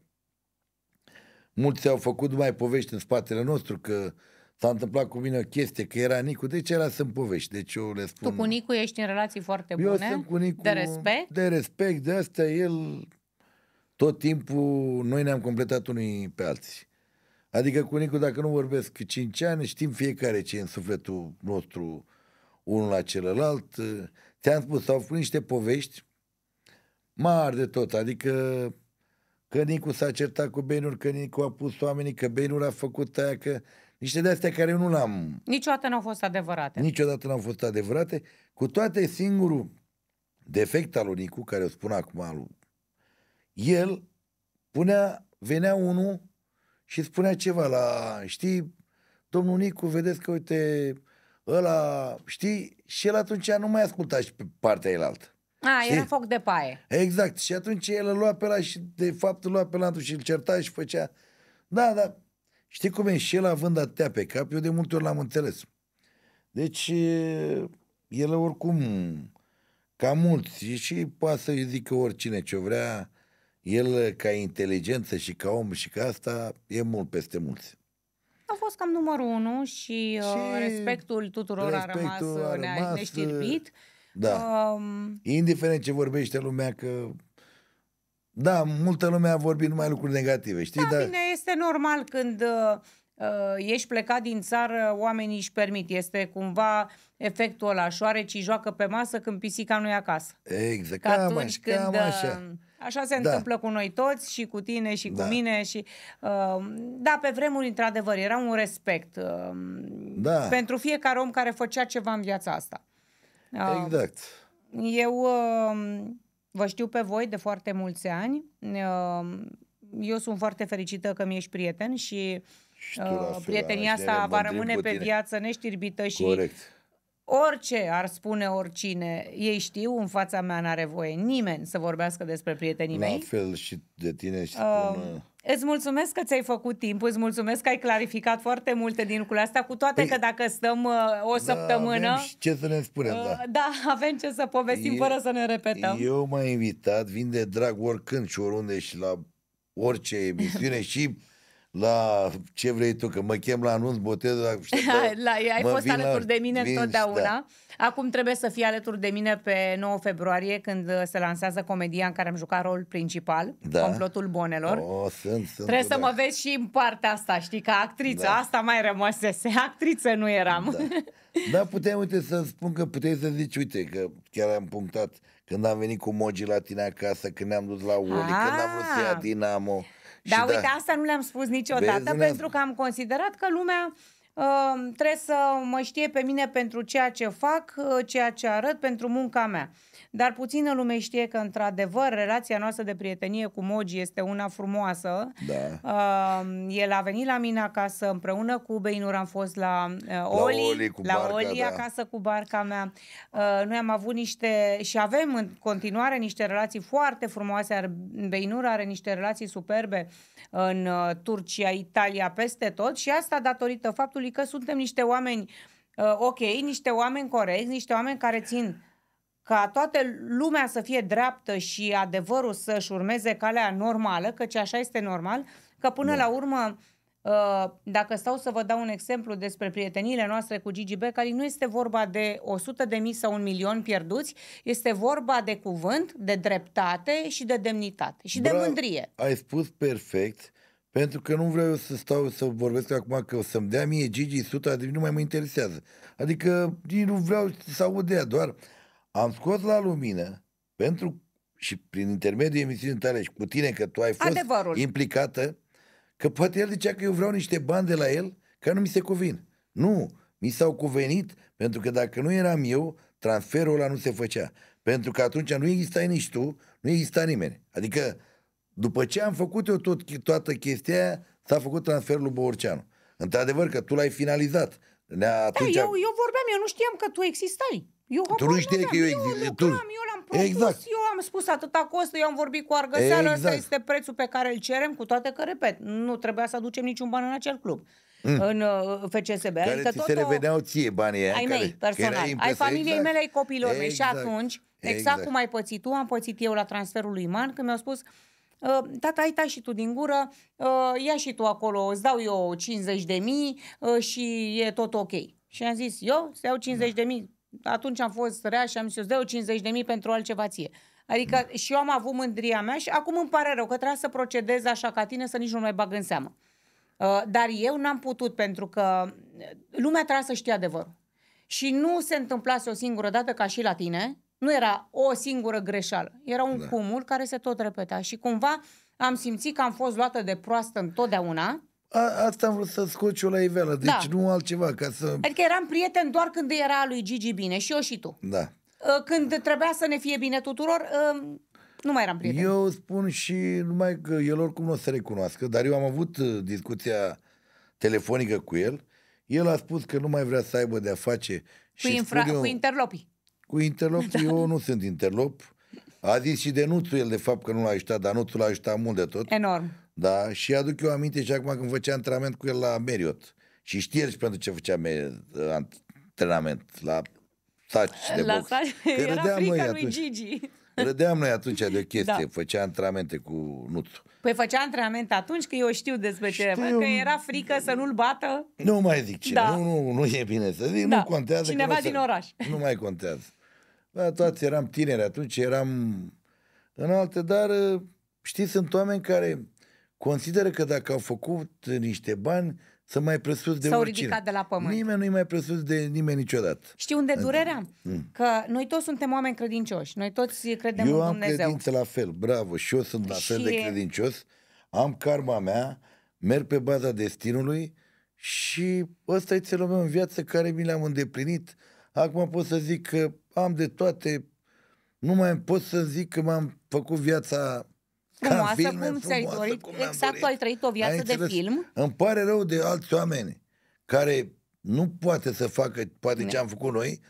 Mulți au făcut mai povești în spatele nostru că s-a întâmplat cu mine o chestie, că era Nicu, deci era sunt povești. Deci eu le spun... Tu cu Nicu ești în relații foarte bune? Eu sunt cu Nicu... De respect? De respect, de asta el... Tot timpul noi ne-am completat unii pe alții. Adică cu Nicu, dacă nu vorbesc 5 ani, știm fiecare ce e în sufletul nostru unul la celălalt. Ți-am spus, s-au făcut niște povești mari de tot, adică că Nicu s-a certat cu Benur, că Nicu a pus oamenii, că Benur a făcut aia, că niște de astea care nu l-am... Niciodată nu au fost adevărate. Niciodată nu au fost adevărate. Cu toate singurul defect al lui Nicu, care o spun acum, lui, el punea, venea unul și spunea ceva la, știi, domnul Nicu, vedeți că, uite, ăla, știi, și el atunci nu mai asculta și pe partea elaltă. A, știi? era foc de paie. Exact. Și atunci el îl lua pe la și de fapt îl lua pe la și îl certa și făcea... Da, da, Știi cum e? Și el având atâtea pe cap, eu de multe ori l-am înțeles. Deci, el oricum, ca mulți, și poate să zică oricine ce vrea, el ca inteligență și ca om și ca asta, e mult peste mulți. A fost cam numărul unu și, uh, și respectul tuturor respectul a rămas, a rămas neștirbit. Da. Um... Indiferent ce vorbește lumea că da, multă lume a vorbit numai lucruri negative, știi? Da, Dar... bine, este normal când uh, uh, ești plecat din țară, oamenii își permit. Este cumva efectul ăla, șoarecii joacă pe masă când pisica nu e acasă. Exact, Că cam, atunci când, cam așa. Uh, așa se da. întâmplă cu noi toți și cu tine și cu da. mine. și uh, Da, pe vremuri, într-adevăr, era un respect uh, da. pentru fiecare om care făcea ceva în viața asta. Uh, exact. Eu... Uh, vă știu pe voi de foarte mulți ani. Uh, eu sunt foarte fericită că mi-ești prieten și, Și tu la uh, fel, prietenia Angela, asta mă va îndrept rămâne cu pe tine. viață neștirbită și Corect. Orice ar spune oricine, ei știu, în fața mea n-are voie nimeni să vorbească despre prietenii La mei. fel și de tine și Uh, spun... uh, Îți mulțumesc că ți-ai făcut timp, îți mulțumesc că ai clarificat foarte multe din lucrurile astea, cu toate Păi, că dacă stăm uh, o săptămână, Da, avem și ce să ne spunem, uh, da. da, avem ce să povestim E- fără să ne repetăm. Eu m-am invitat, vin de drag oricând și oriunde și la orice emisiune și la ce vrei tu, că mă chem la anunț, botez, la, La, ai mă fost vin la- alături de mine vin și- întotdeauna. da. Acum trebuie să fii alături de mine pe 9 februarie, când uh, se lansează comedia în care am jucat rol principal, Da. Complotul Bonelor. O, sunt, sunt, Trebuie să da. mă vezi și în partea asta, știi, ca actriță. Da. Asta mai rămăsese. Actriță nu eram. Da. da, puteai, uite, să spun că puteai să zici, uite, că chiar am punctat când am venit cu Mogi la tine acasă, când ne-am dus la Oli, când am vrut să ia Ah. Dinamo. Da, și uite, asta nu le-am spus niciodată, Vezi, nu le-am pentru că am considerat că lumea uh, trebuie să mă știe pe mine pentru ceea ce fac, uh, ceea ce arăt, pentru munca mea. Dar puțină lume știe că, într-adevăr, relația noastră de prietenie cu Mogi este una frumoasă. Da. Uh, el a venit la mine acasă împreună cu Beinur, am fost la uh, Oli, Oli cu la barca, Oli da. acasă cu barca mea. Uh, noi am avut niște și avem în continuare niște relații foarte frumoase. Ar- Beinur are niște relații superbe în uh, Turcia, Italia, peste tot și asta datorită faptului că suntem niște oameni uh, ok, niște oameni corecți, niște oameni care țin ca toată lumea să fie dreaptă și adevărul să-și urmeze calea normală, căci așa este normal, că până Da. la urmă, uh, dacă stau să vă dau un exemplu despre prieteniile noastre cu Gigi Becali, nu este vorba de 100 de mii sau un milion pierduți, este vorba de cuvânt, de dreptate și de demnitate și de Bra- mândrie. Ai spus perfect, pentru că nu vreau eu să stau să vorbesc acum că o să-mi dea mie Gigi 100 de mii, nu mai mă interesează. Adică nici nu vreau să aud de ea, doar am scos la lumină pentru și prin intermediul emisiunii tale și cu tine că tu ai fost Adevărul. implicată, că poate el zicea că eu vreau niște bani de la el, că nu mi se cuvin. Nu, mi s-au cuvenit, pentru că dacă nu eram eu, transferul ăla nu se făcea. Pentru că atunci nu existai nici tu, nu exista nimeni. Adică, după ce am făcut eu tot, toată chestia aia, s-a făcut transferul lui Borceanu. Într-adevăr că tu l-ai finalizat. Ne-a, Da, atunci, eu, eu vorbeam, eu nu știam că tu existai. Eu Tu nu habar știai n-aveam. că eu eu exist- lucram, tu- eu l-am propus, Exact. eu am spus atâta costă, eu am vorbit cu Argăseală, ăsta Exact. este prețul pe care îl cerem, cu toate că, repet, nu trebuia să aducem niciun ban în acel club, în uh, FCSB. care adică ți tot se o- reveneau ție banii aia. ai care- mei, că personal, erai ai impresă- familiei exact. mele, ai copilor mei. Și Exact. atunci, exact, Exact. cum ai pățit tu, am pățit eu la transferul lui Iman, când mi-au spus, "Uh, tata, ai tai și tu din gură, uh, ia și tu acolo, îți dau eu 50 de mii uh, și e tot ok. Și am zis, eu să iau 50 de mii. Atunci am fost rea și am zis, eu îți dau 50 de mii pentru altceva ție. Adică și eu am avut mândria mea și acum îmi pare rău că trebuia să procedez așa ca tine să nici nu mai bag în seamă. Uh, Dar eu n-am putut pentru că uh, lumea trebuia să știe adevărul. Și nu se întâmplase o singură dată ca și la tine, nu era o singură greșeală, era un da. cumul care se tot repeta și cumva am simțit că am fost luată de proastă întotdeauna, A, asta am vrut să scot și eu la iveală, deci Da. nu altceva, ca să... adică eram prieten doar când era lui Gigi bine și eu și tu. Da. Uh, Când trebuia să ne fie bine tuturor, uh, nu mai eram prieten. Eu spun și numai că el oricum nu o să recunoască, dar eu am avut uh, discuția telefonică cu el. El a spus că nu mai vrea să aibă de-a face cu, și infra- spun eu, cu interlopii. cu interlop, da. eu nu sunt interlop. A zis și de Nuțu el de fapt că nu l-a ajutat, dar Nuțu l-a ajutat mult de tot. Enorm. Da, și aduc eu aminte și acum când făcea antrenament cu el la Marriott. Și știe el și pentru ce făcea me- antrenament la saci de La box. sa- Că era râdeam frica noi lui atunci. Gigi. Râdeam noi atunci de o chestie, Da. făcea antrenamente cu Nuțu. Păi făcea antrenament atunci că eu știu despre ce, Știu. că era frică să nu-l bată. Nu mai zic cine, Da. nu, nu, nu e bine să zic, Da. nu contează. că Cineva nu o să- din oraș. Nu mai contează. Da, toți eram tineri atunci, eram în alte, dar uh, știi, sunt oameni care consideră că dacă au făcut niște bani, să mai presus de S-au oricine. ridicat de la pământ. Nimeni nu-i mai presus de nimeni niciodată. Știi unde e durerea? Mm. Că noi toți suntem oameni credincioși. Noi toți credem eu în am Dumnezeu. credință la fel, bravo, și eu sunt la fel de Și- credincios, am karma mea, merg pe baza destinului și ăsta e țelul meu în viață care mi l-am îndeplinit. Acum pot să zic că am de toate, nu mai pot să zic că m-am făcut viața Frumoasă, ca filme, cum ți-ai frumoasă, dorit. cum mi-am Exact, dorit. tu ai trăit o viață Ai de înțeles? film. Îmi pare rău de alți oameni care nu poate să facă poate ce am făcut noi.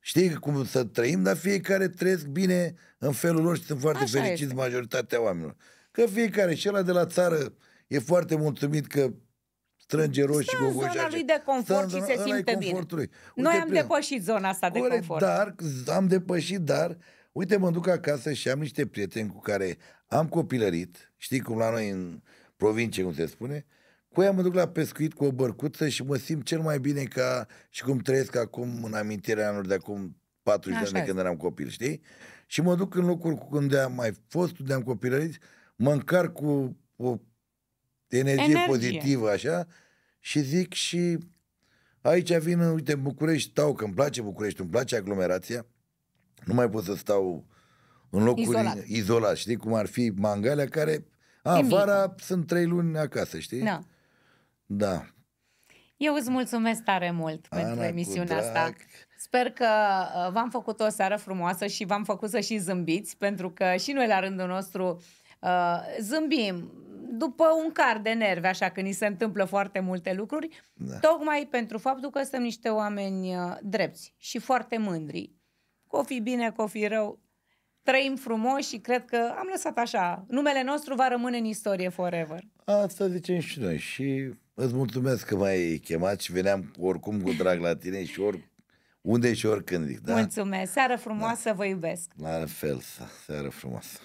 Știi cum să trăim, dar fiecare trăiesc bine în felul lor și sunt foarte Așa fericiți este. majoritatea oamenilor. Că fiecare, și ăla de la țară e foarte mulțumit că strânge roșii Stă în zona gogoșace. lui de confort Stă în și zona- se ăla e simte bine. confortul lui. Noi Uite, am prima- depășit zona asta de Corect, confort. dar am depășit, dar uite, mă duc acasă și am niște prieteni cu care am copilărit, știi cum la noi în provincie, cum se spune, cu ea mă duc la pescuit cu o bărcuță și mă simt cel mai bine ca și cum trăiesc acum în amintirea anilor de acum 40 de Așa ani de este. când eram copil, știi? Și mă duc în locuri cu unde am mai fost, unde am copilărit, mă încarc cu o energie, Energie. pozitivă, așa, și zic și aici vin, uite, în București stau, că îmi place București, îmi place aglomerația, nu mai pot să stau în locuri Izolat. izolat, izolat știi, cum ar fi Mangalea, care, a, E mișcă. vara sunt trei luni acasă, știi? Da. Da. Eu îți mulțumesc tare mult Ana, pentru cu emisiunea drag. asta. Sper că uh, v-am făcut o seară frumoasă și v-am făcut să și zâmbiți, pentru că și noi la rândul nostru uh, zâmbim după un car de nervi, așa că ni se întâmplă foarte multe lucruri, Da. tocmai pentru faptul că suntem niște oameni uh, drepți și foarte mândri. Că o fi bine, că o fi rău, trăim frumos și cred că am lăsat așa. Numele nostru va rămâne în istorie forever. Asta zicem și noi și îți mulțumesc că m-ai chemat și veneam oricum cu drag la tine și ori unde și oricând zic, da? Mulțumesc! Seară frumoasă, vă iubesc! La fel, seară frumoasă.